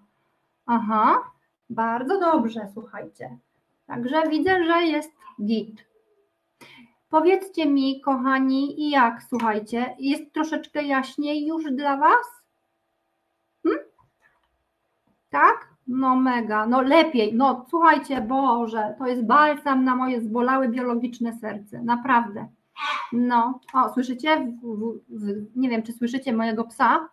Speaker 1: Aha, bardzo dobrze, słuchajcie. Także widzę, że jest git. Powiedzcie mi, kochani, jak, słuchajcie, jest troszeczkę jaśniej już dla Was? Hmm? Tak? No mega, no lepiej, no słuchajcie, Boże, to jest balsam na moje zbolałe biologiczne serce, naprawdę. No, o, słyszycie? W, w, w, nie wiem, czy słyszycie mojego psa?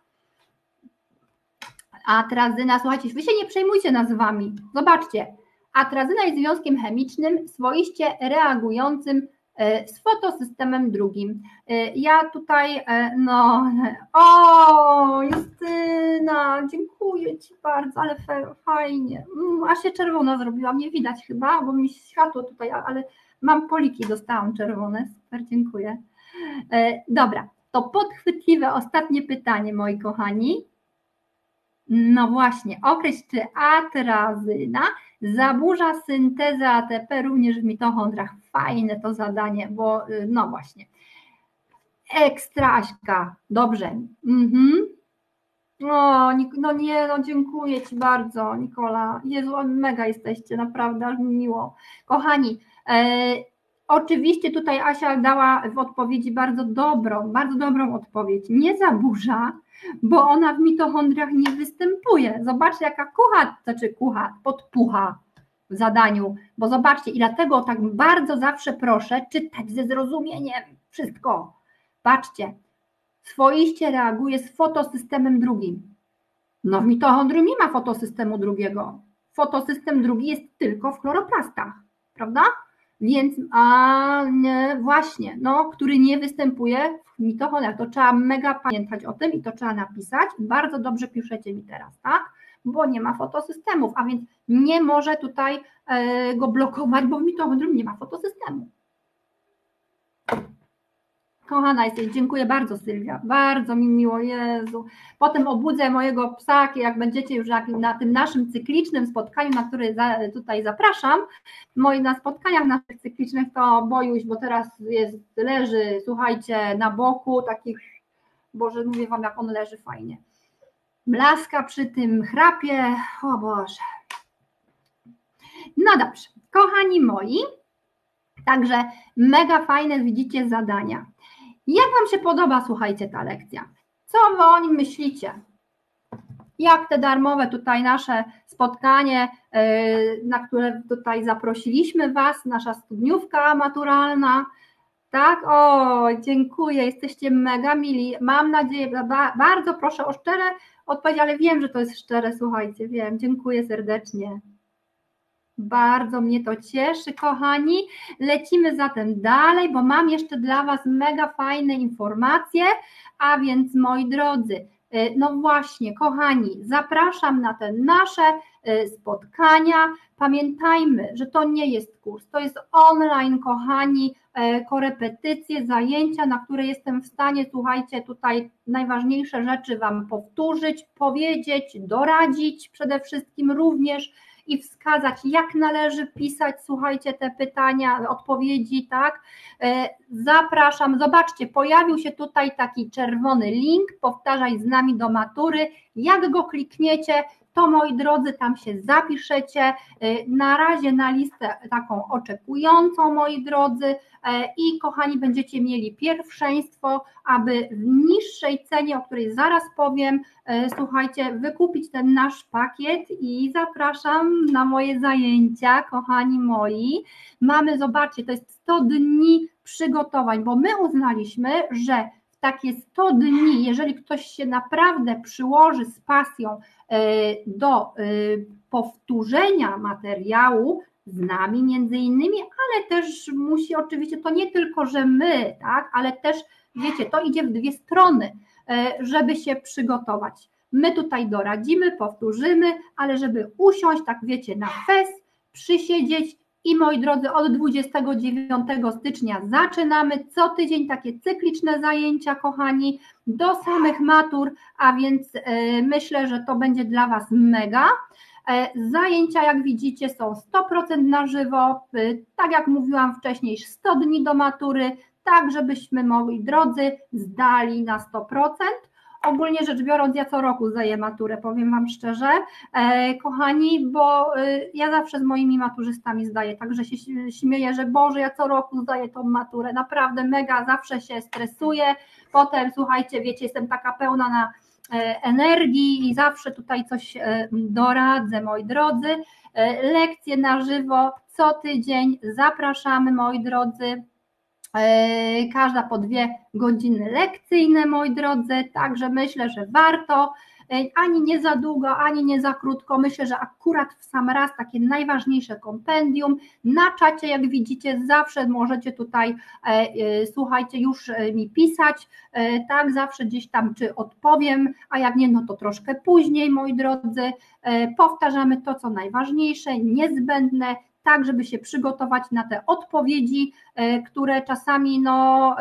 Speaker 1: Atrazyna, słuchajcie, wy się nie przejmujcie nazwami. Zobaczcie, atrazyna jest związkiem chemicznym swoiście reagującym z fotosystemem drugim. E, ja tutaj, e, no, o, Justyna, dziękuję Ci bardzo, ale fajnie. Mm, a się czerwona zrobiłam, nie widać chyba, bo mi światło tutaj, ale mam poliki, dostałam czerwone, super, dziękuję. Dobra, to podchwytliwe ostatnie pytanie, moi kochani. No właśnie, określ czy atrazyna zaburza syntezę ATP również w mitochondrach. Fajne to zadanie, bo y, no właśnie. Ekstraśka, dobrze. Mhm. O, no nie, no dziękuję Ci bardzo, Nikola. Jezu, mega jesteście, naprawdę, aż mi miło. Kochani, e, oczywiście tutaj Asia dała w odpowiedzi bardzo dobrą, bardzo dobrą odpowiedź. Nie zaburza, bo ona w mitochondriach nie występuje. Zobaczcie, jaka kucha, znaczy kucha, podpucha w zadaniu, bo zobaczcie, i dlatego tak bardzo zawsze proszę czytać ze zrozumieniem wszystko. Patrzcie, swoiście reaguje z fotosystemem drugim. No w mitochondrium nie ma fotosystemu drugiego. Fotosystem drugi jest tylko w chloroplastach, prawda? Więc a nie, właśnie, no, który nie występuje w mitochondriach. To trzeba mega pamiętać o tym i to trzeba napisać. Bardzo dobrze piszecie mi teraz, tak? Bo nie ma fotosystemów, a więc nie może tutaj e, go blokować, bo w mitochondrium nie ma fotosystemu. Kochana jesteś, dziękuję bardzo Sylwia, bardzo mi miło, Jezu. Potem obudzę mojego psa, jak będziecie już na tym naszym cyklicznym spotkaniu, na który tutaj zapraszam. Moi na spotkaniach naszych cyklicznych to bojuś, bo teraz jest, leży, słuchajcie, na boku, takich, Boże, mówię Wam, jak on leży fajnie. Mlaska przy tym chrapie, o Boże. No dobrze, kochani moi, także mega fajne widzicie zadania. Jak Wam się podoba, słuchajcie, ta lekcja? Co Wy o nim myślicie? Jak te darmowe tutaj nasze spotkanie, yy, na które tutaj zaprosiliśmy Was, nasza studniówka maturalna, tak? O, dziękuję, jesteście mega mili. Mam nadzieję, bardzo proszę o szczere odpowiedzi, ale wiem, że to jest szczere, słuchajcie, wiem. Dziękuję serdecznie. Bardzo mnie to cieszy, kochani. Lecimy zatem dalej, bo mam jeszcze dla Was mega fajne informacje. A więc, moi drodzy, y, no właśnie, kochani, zapraszam na te nasze y, spotkania. Pamiętajmy, że to nie jest kurs, to jest online, kochani, y, korepetycje, zajęcia, na które jestem w stanie, słuchajcie, tutaj najważniejsze rzeczy Wam powtórzyć, powiedzieć, doradzić przede wszystkim również i wskazać, jak należy pisać, słuchajcie, te pytania, odpowiedzi, tak? E, zapraszam, zobaczcie, pojawił się tutaj taki czerwony link, powtarzaj z nami do matury. Jak go klikniecie, to moi drodzy, tam się zapiszecie. E, na razie na listę taką oczekującą, moi drodzy, e, i kochani, będziecie mieli pierwszeństwo, aby w niższej cenie, o której zaraz powiem, e, słuchajcie, wykupić ten nasz pakiet i zapraszam na moje zajęcia, kochani moi. Mamy, zobaczcie, to jest 100 dni przygotowań, bo my uznaliśmy, że takie 100 dni, jeżeli ktoś się naprawdę przyłoży z pasją e, do e, powtórzenia materiału, z nami między innymi, ale też musi oczywiście, to nie tylko, że my, tak, ale też, wiecie, to idzie w dwie strony, e, żeby się przygotować. My tutaj doradzimy, powtórzymy, ale żeby usiąść, tak wiecie, na fes, przysiedzieć i moi drodzy, od 29 stycznia zaczynamy co tydzień takie cykliczne zajęcia, kochani, do samych matur, a więc e, myślę, że to będzie dla Was mega. E, zajęcia, jak widzicie, są 100% na żywo, e, tak jak mówiłam wcześniej, 100 dni do matury, tak żebyśmy, moi drodzy, zdali na 100%. Ogólnie rzecz biorąc, ja co roku zdaję maturę, powiem Wam szczerze, e, kochani, bo e, ja zawsze z moimi maturzystami zdaję, także się śmieję, że Boże, ja co roku zdaję tą maturę, naprawdę mega, zawsze się stresuję, potem słuchajcie, wiecie, jestem taka pełna na e, energii i zawsze tutaj coś doradzę, moi drodzy. Lekcje na żywo. Co tydzień, zapraszamy, moi drodzy, każda po dwie godziny lekcyjne, moi drodzy, także myślę, że warto. ani nie za długo, ani nie za krótko. Myślę, że akurat w sam raz takie najważniejsze kompendium. Na czacie, jak widzicie, zawsze możecie tutaj, słuchajcie, już mi pisać, tak, zawsze gdzieś tam czy odpowiem, a jak nie, no to troszkę później, moi drodzy. Powtarzamy to, co najważniejsze, niezbędne, tak, żeby się przygotować na te odpowiedzi, e, które czasami no,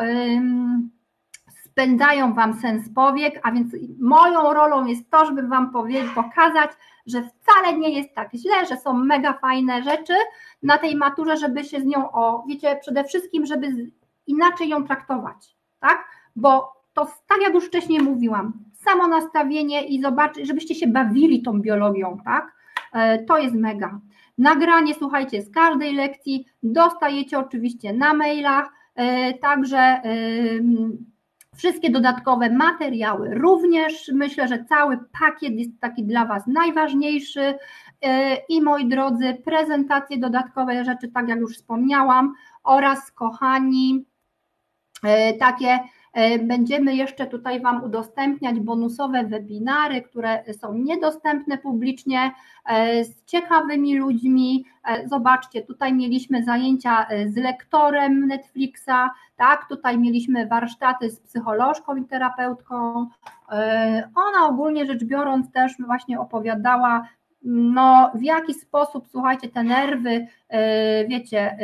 Speaker 1: spędzają Wam sens powiek, a więc moją rolą jest to, żeby Wam powiedzieć, pokazać, że wcale nie jest tak źle, że są mega fajne rzeczy na tej maturze, żeby się z nią, o, wiecie, przede wszystkim, żeby inaczej ją traktować, tak? Bo to tak jak już wcześniej mówiłam, samo nastawienie i zobaczyć, żebyście się bawili tą biologią, tak? E, to jest mega. Nagranie, słuchajcie, z każdej lekcji dostajecie oczywiście na mailach, e, także e, wszystkie dodatkowe materiały również. Myślę, że cały pakiet jest taki dla Was najważniejszy. E, I moi drodzy, prezentacje dodatkowe rzeczy, tak jak już wspomniałam, oraz kochani, takie będziemy jeszcze tutaj Wam udostępniać bonusowe webinary, które są niedostępne publicznie e, z ciekawymi ludźmi. E, zobaczcie, tutaj mieliśmy zajęcia z lektorem Netflixa, tak, tutaj mieliśmy warsztaty z psycholożką i terapeutką. Ona ogólnie rzecz biorąc też właśnie opowiadała no, w jaki sposób, słuchajcie, te nerwy, wiecie,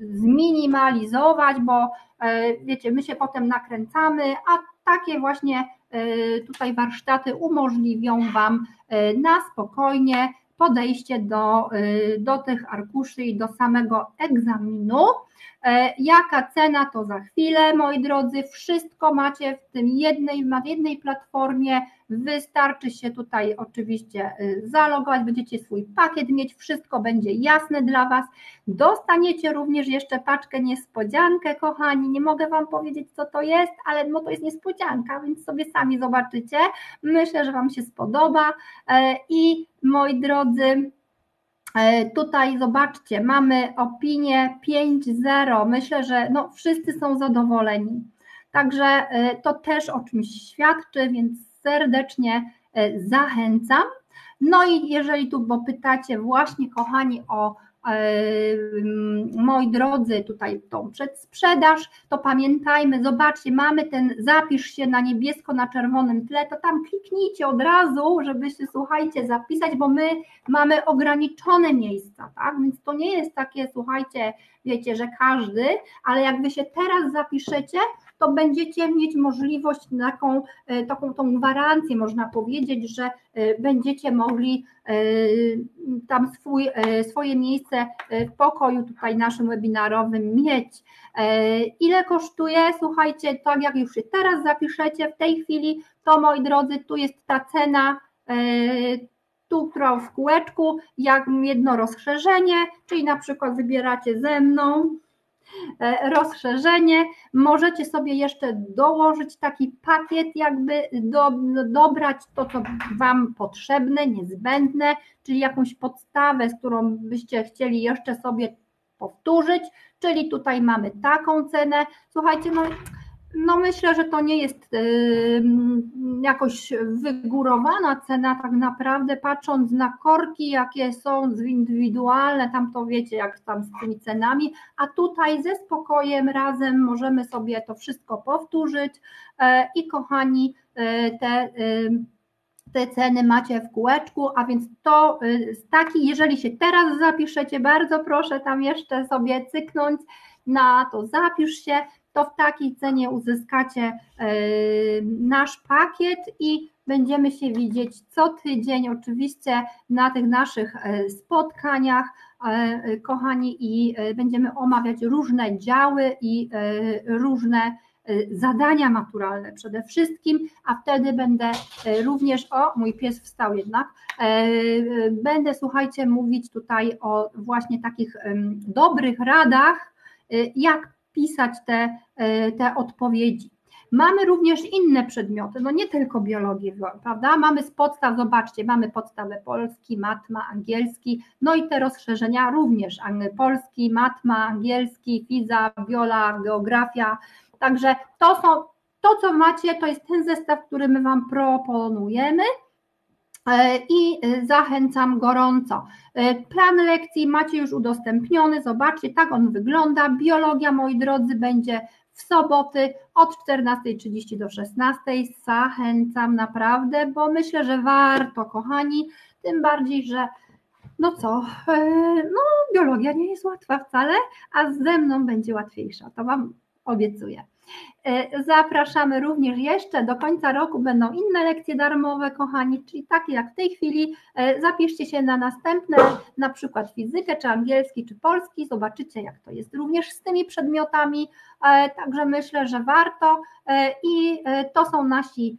Speaker 1: zminimalizować, bo E, wiecie, my się potem nakręcamy, a takie właśnie e, tutaj warsztaty umożliwią Wam e, na spokojnie podejście do, do tych arkuszy i do samego egzaminu. E, jaka cena to za chwilę, moi drodzy, wszystko macie w tym jednej, na jednej platformie, wystarczy się tutaj oczywiście y, zalogować, będziecie swój pakiet mieć, wszystko będzie jasne dla Was. Dostaniecie również jeszcze paczkę niespodziankę, kochani, nie mogę Wam powiedzieć co to jest, ale no to jest niespodzianka, więc sobie sami zobaczycie. Myślę, że Wam się spodoba. E, i moi drodzy, E, tutaj zobaczcie, mamy opinię 5.0. Myślę, że no, wszyscy są zadowoleni. Także e, to też o czymś świadczy, więc serdecznie e, zachęcam. No i jeżeli tu, bo pytacie właśnie, kochani, o moi drodzy, tutaj tą przedsprzedaż, to pamiętajmy, zobaczcie, mamy ten zapisz się na niebiesko, na czerwonym tle, to tam kliknijcie od razu, żeby się, słuchajcie, zapisać, bo my mamy ograniczone miejsca, tak, więc to nie jest takie, słuchajcie, wiecie, że każdy, ale jak wy się teraz zapiszecie, to będziecie mieć możliwość taką, e, taką tą gwarancję, można powiedzieć, że e, będziecie mogli e, tam swój, swoje miejsce w pokoju tutaj naszym webinarowym mieć. Ile kosztuje? Słuchajcie, tak jak już się teraz zapiszecie w tej chwili, to moi drodzy, tu jest ta cena tu, która w kółeczku, jak jedno rozszerzenie, czyli na przykład wybieracie ze mną, rozszerzenie. Możecie sobie jeszcze dołożyć taki pakiet, jakby do, dobrać to, co Wam potrzebne, niezbędne, czyli jakąś podstawę, z którą byście chcieli jeszcze sobie powtórzyć, czyli tutaj mamy taką cenę. Słuchajcie, no no myślę, że to nie jest jakoś wygórowana cena tak naprawdę, patrząc na korki, jakie są indywidualne, tam to wiecie, jak tam z tymi cenami, a tutaj ze spokojem razem możemy sobie to wszystko powtórzyć. E, i kochani, e, te te ceny macie w kółeczku, a więc to y, taki, jeżeli się teraz zapiszecie, bardzo proszę tam jeszcze sobie cyknąć na to zapisz się, to w takiej cenie uzyskacie e, nasz pakiet i będziemy się widzieć co tydzień, oczywiście na tych naszych e, spotkaniach, e, kochani, i będziemy omawiać różne działy i różne zadania maturalne przede wszystkim, a wtedy będę również, o mój pies wstał jednak, będę słuchajcie mówić tutaj o właśnie takich dobrych radach, jak pisać te, e, te odpowiedzi. Mamy również inne przedmioty, no nie tylko biologię, prawda? Mamy z podstaw, zobaczcie, mamy podstawę polski, matma, angielski, no i te rozszerzenia również, polski, matma, angielski, fiza, biola, geografia, także to są To, co macie, to jest ten zestaw, który my Wam proponujemy. E, I zachęcam gorąco. Plan lekcji macie już udostępniony. Zobaczcie, tak on wygląda. Biologia, moi drodzy, będzie w soboty od 14.30 do 16.00. Zachęcam naprawdę, bo myślę, że warto, kochani, tym bardziej, że no co, e, no biologia nie jest łatwa wcale, a ze mną będzie łatwiejsza, to Wam obiecuję. E, zapraszamy również jeszcze do końca roku będą inne lekcje darmowe, kochani, czyli takie jak w tej chwili. E, zapiszcie się na następne, na przykład fizykę, czy angielski, czy polski. Zobaczycie, jak to jest również z tymi przedmiotami. Także myślę, że warto. I to są nasi,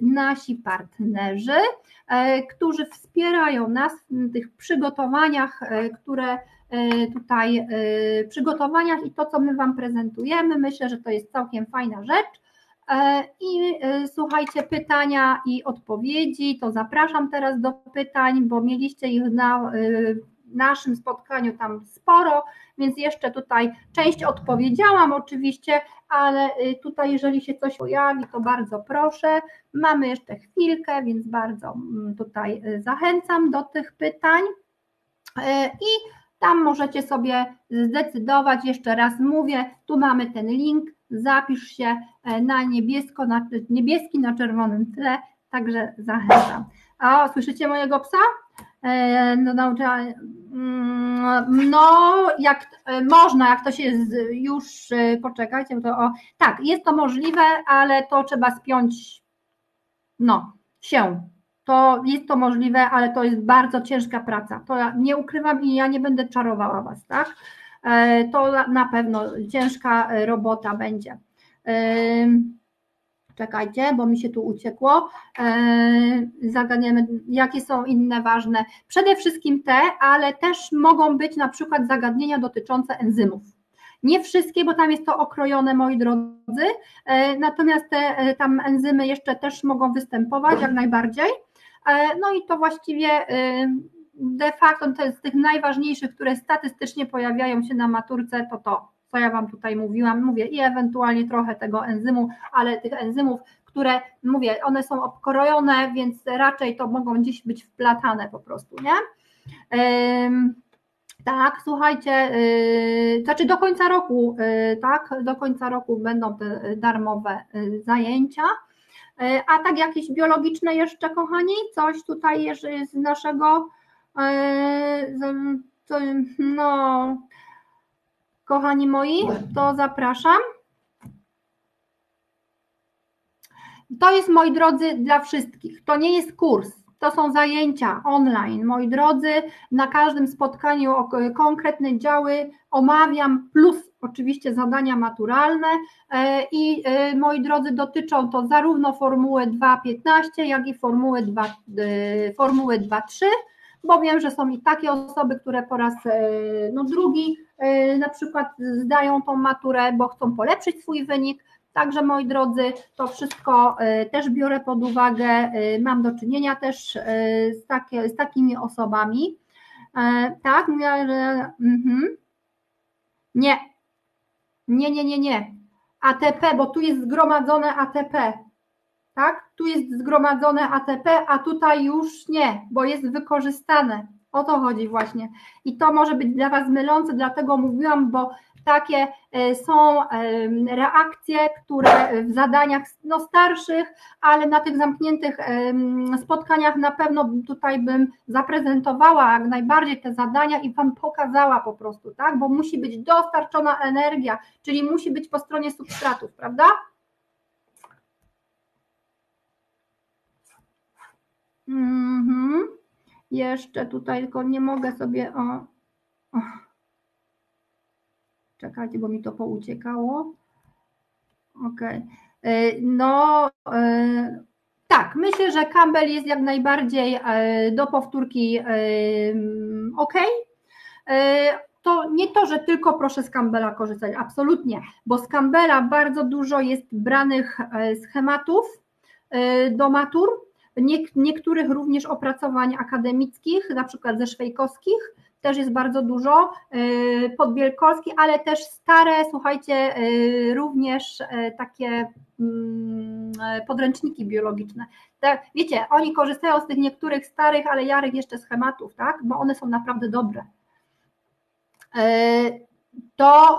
Speaker 1: nasi partnerzy. E, którzy wspierają nas w tych przygotowaniach, e, które e, tutaj przygotowaniach i to, co my Wam prezentujemy. Myślę, że to jest całkiem fajna rzecz. I słuchajcie, pytania i odpowiedzi, to zapraszam teraz do pytań, bo mieliście ich na naszym spotkaniu tam sporo, więc jeszcze tutaj część odpowiedziałam oczywiście, ale tutaj jeżeli się coś pojawi, to bardzo proszę. Mamy jeszcze chwilkę, więc bardzo mm, tutaj zachęcam do tych pytań. I tam możecie sobie zdecydować, jeszcze raz mówię, tu mamy ten link, zapisz się na niebiesko, na, niebieski na czerwonym tle, także zachęcam. A słyszycie mojego psa? E, no, mm, no, jak e, można, jak to się już e, poczekajcie, to o, tak, jest to możliwe, ale to trzeba spiąć no, się. To jest to możliwe, ale to jest bardzo ciężka praca. To ja nie ukrywam i ja nie będę czarowała Was, tak? To na pewno ciężka robota będzie. Czekajcie, bo mi się tu uciekło. Zagadniemy, jakie są inne ważne. Przede wszystkim te, ale też mogą być na przykład zagadnienia dotyczące enzymów. Nie wszystkie, bo tam jest to okrojone, moi drodzy, natomiast te e, tam enzymy jeszcze też mogą występować jak najbardziej. Eee, no i to właściwie de facto to jest z tych najważniejszych, które statystycznie pojawiają się na maturce, to to co ja Wam tutaj mówiłam, mówię i ewentualnie trochę tego enzymu, ale tych enzymów, które mówię, one są obkrojone, więc raczej to mogą gdzieś być wplatane po prostu, nie? Tak, słuchajcie, yy, znaczy do końca roku, yy, tak, do końca roku będą te darmowe yy, zajęcia. A tak jakieś biologiczne jeszcze, kochani, coś tutaj z naszego, no, Kochani moi, to zapraszam. To jest, moi drodzy, dla wszystkich. To nie jest kurs, to są zajęcia online. Moi drodzy, na każdym spotkaniu konkretne działy omawiam, plus oczywiście zadania maturalne e, i e, moi drodzy, dotyczą to zarówno formuły 2.15, jak i formuły 2.3. E, formuły 2.3 bo wiem, że są i takie osoby, które po raz no, drugi na przykład zdają tą maturę, bo chcą polepszyć swój wynik. Także moi drodzy, to wszystko też biorę pod uwagę. Mam do czynienia też z, takie, z takimi osobami. Tak, mówię, że. Mhm. Nie. Nie, nie, nie, nie. ATP, bo tu jest zgromadzone ATP tak? Tu jest zgromadzone ATP, a tutaj już nie, bo jest wykorzystane. O to chodzi właśnie. I to może być dla Was mylące, dlatego mówiłam, bo takie e, są e, reakcje, które w zadaniach no, starszych, ale na tych zamkniętych spotkaniach na pewno tutaj bym zaprezentowała jak najbardziej te zadania i Wam pokazała po prostu, tak? Bo musi być dostarczona energia, czyli musi być po stronie substratów, prawda? Mhm. Jeszcze tutaj, tylko nie mogę sobie. O, o. Czekajcie, bo mi to pouciekało. Ok. E, no, e, tak, myślę, że Campbell jest jak najbardziej e, do powtórki ok. To nie to, że tylko proszę z Campbella korzystać, absolutnie, bo z Campbella bardzo dużo jest branych schematów do matur, niektórych również opracowań akademickich, na przykład ze szwejkowskich, też jest bardzo dużo, podwielkolski, ale też stare, słuchajcie, również takie mm, podręczniki biologiczne. Wiecie, oni korzystają z tych niektórych starych, ale jarych jeszcze schematów, tak? Bo one są naprawdę dobre. To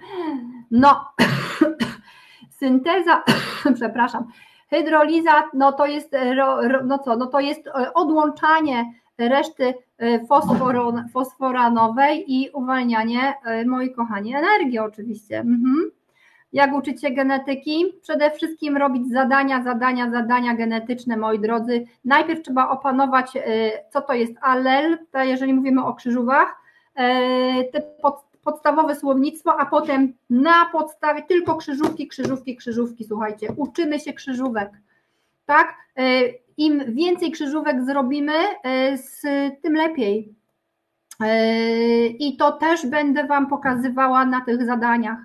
Speaker 1: no synteza, przepraszam, hydroliza, no to jest, no co, no to jest odłączanie reszty e, fosforanowej i uwalnianie, e, moi kochani, energii oczywiście. Mhm. Jak uczyć się genetyki? Przede wszystkim robić zadania, zadania, zadania genetyczne, moi drodzy. Najpierw trzeba opanować, co to jest allel, jeżeli mówimy o krzyżówach, te podstawowe słownictwo, a potem na podstawie tylko krzyżówki, krzyżówki, krzyżówki, słuchajcie, uczymy się krzyżówek, tak? E, Im więcej krzyżówek zrobimy, e, tym lepiej. E, I to też będę Wam pokazywała na tych zadaniach.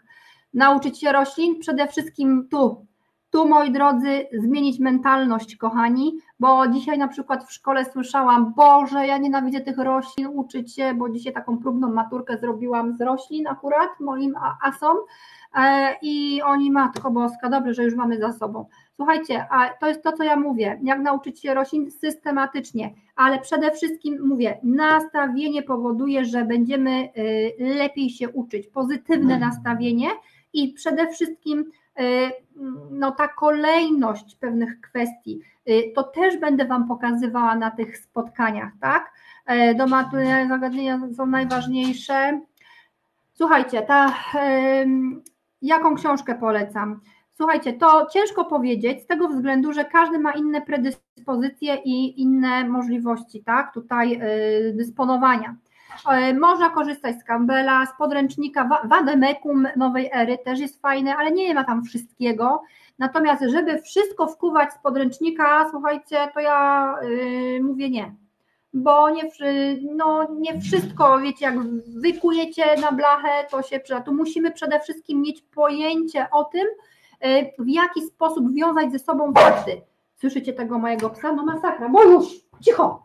Speaker 1: Nauczyć się roślin, przede wszystkim tu, tu, moi drodzy, zmienić mentalność, kochani, bo dzisiaj na przykład w szkole słyszałam, Boże, ja nienawidzę tych roślin, uczyć się, bo dzisiaj taką próbną maturkę zrobiłam z roślin akurat, moim asom i oni, Matko Boska, dobrze, że już mamy za sobą. Słuchajcie, a to jest to, co ja mówię, jak nauczyć się roślin systematycznie, ale przede wszystkim mówię, nastawienie powoduje, że będziemy y, lepiej się uczyć, pozytywne nastawienie i przede wszystkim Y, no, ta kolejność pewnych kwestii, y, to też będę Wam pokazywała na tych spotkaniach, tak? Y, do matury zagadnienia są najważniejsze. Słuchajcie, ta, jaką książkę polecam? Słuchajcie, to ciężko powiedzieć z tego względu, że każdy ma inne predyspozycje i inne możliwości, tak? Tutaj dysponowania. E, można korzystać z Campbella, z podręcznika Wademekum nowej ery, też jest fajny, ale nie ma tam wszystkiego. Natomiast, żeby wszystko wkuwać z podręcznika, słuchajcie, to ja yy, mówię nie. Bo nie, no, nie wszystko, wiecie, jak wykujecie na blachę, to się przyda. Tu musimy przede wszystkim mieć pojęcie o tym, w jaki sposób wiązać ze sobą fakty. Słyszycie tego mojego psa? No masakra, bo już, cicho.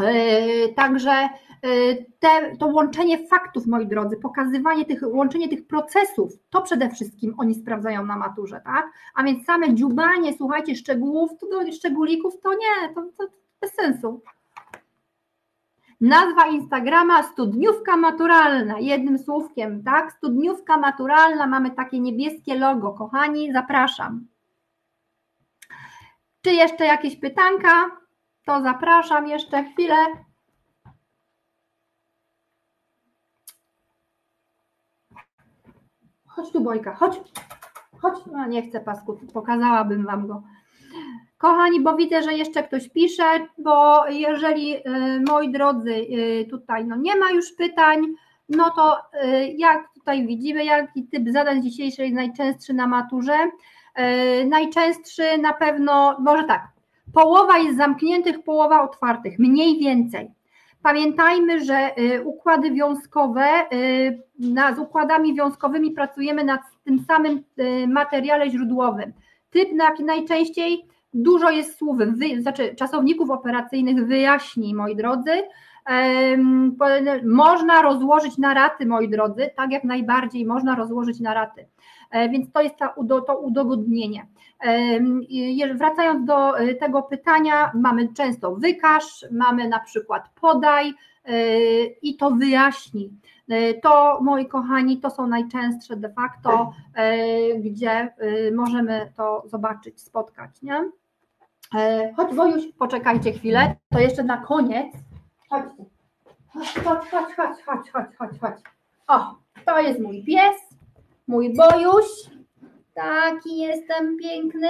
Speaker 1: Yy, także Y, te, to łączenie faktów, moi drodzy, pokazywanie tych, łączenie tych procesów, to przede wszystkim oni sprawdzają na maturze, tak? A więc same dziubanie, słuchajcie, szczegółów, to szczególików to nie, to, to bez sensu. Nazwa Instagrama studniówka maturalna, jednym słówkiem, tak? Studniówka maturalna, mamy takie niebieskie logo, kochani, zapraszam. Czy jeszcze jakieś pytanka? To zapraszam jeszcze chwilę. Chodź tu, Bojka, chodź. Chodź. No, nie chcę pasku, pokazałabym Wam go. Kochani, bo widzę, że jeszcze ktoś pisze, bo jeżeli, y, moi drodzy, y, tutaj no nie ma już pytań, no to y, jak tutaj widzimy, jaki typ zadań dzisiejszej jest najczęstszy na maturze? Najczęstszy na pewno, może tak, połowa jest zamkniętych, połowa otwartych, mniej więcej. Pamiętajmy, że układy wiązkowe, z układami wiązkowymi pracujemy nad tym samym materiale źródłowym. Typ najczęściej dużo jest słów, wy, znaczy czasowników operacyjnych wyjaśni, moi drodzy. Można rozłożyć na raty, moi drodzy, tak jak najbardziej można rozłożyć na raty. E, więc to jest to udogodnienie. Wracając do e, tego pytania, mamy często wykaż, mamy na przykład podaj e, i to wyjaśni. To, moi kochani, to są najczęstsze de facto, gdzie możemy to zobaczyć, spotkać. Nie? Chodź, Wojuś, poczekajcie chwilę, to jeszcze na koniec. Chodź, chodź, chodź, chodź, chodź, chodź, chodź. O, to jest mój pies, mój Bojuś. Taki jestem piękny.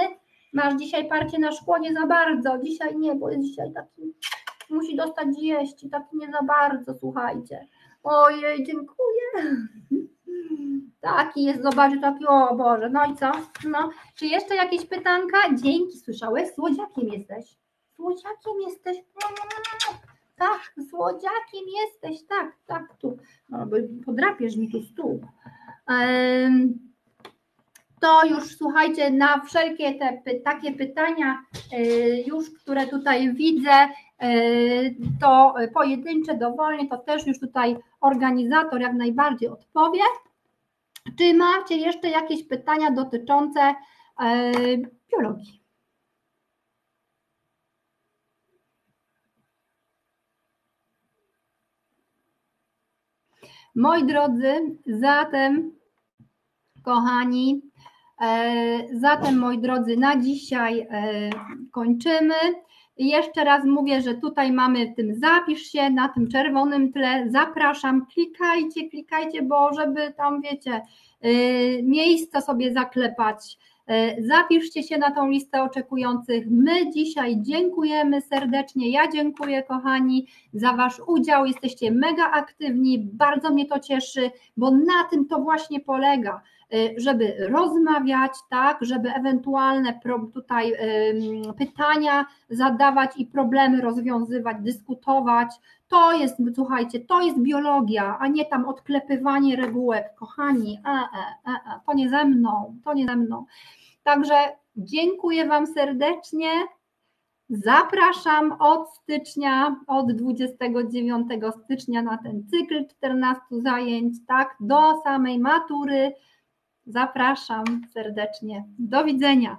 Speaker 1: Masz dzisiaj parcie na szkło? Nie za bardzo. Dzisiaj nie, bo jest dzisiaj taki, musi dostać jeść taki nie za bardzo, słuchajcie. Ojej, dziękuję. Taki jest, zobaczcie, taki, o Boże, no i co? No, czy jeszcze jakieś pytanka? Dzięki, słyszałeś? Słodziakiem jesteś. Słodziakiem jesteś. Tak, słodziakiem jesteś, tak, tak, tu. No, podrapiesz mi tu stół. Um, to już słuchajcie, na wszelkie te takie pytania, już które tutaj widzę, to pojedyncze, dowolnie, to też już tutaj organizator jak najbardziej odpowie. Czy macie jeszcze jakieś pytania dotyczące biologii? Moi drodzy, zatem, kochani, e, zatem moi drodzy, na dzisiaj e, kończymy. Jeszcze raz mówię, że tutaj mamy tym zapisz się na tym czerwonym tle. Zapraszam, klikajcie, klikajcie, bo żeby tam wiecie, e, miejsca sobie zaklepać E, zapiszcie się na tą listę oczekujących. My dzisiaj dziękujemy serdecznie. Ja dziękuję, kochani, za Wasz udział. Jesteście mega aktywni, bardzo mnie to cieszy, bo na tym to właśnie polega żeby rozmawiać, tak, żeby ewentualne tutaj pytania zadawać i problemy rozwiązywać, dyskutować. To jest, słuchajcie, to jest biologia, a nie tam odklepywanie regułek. Kochani, e, e, e, to nie ze mną, to nie ze mną. Także dziękuję Wam serdecznie. Zapraszam od stycznia, od 29 stycznia na ten cykl 14 zajęć, tak, do samej matury. Zapraszam serdecznie. Do widzenia.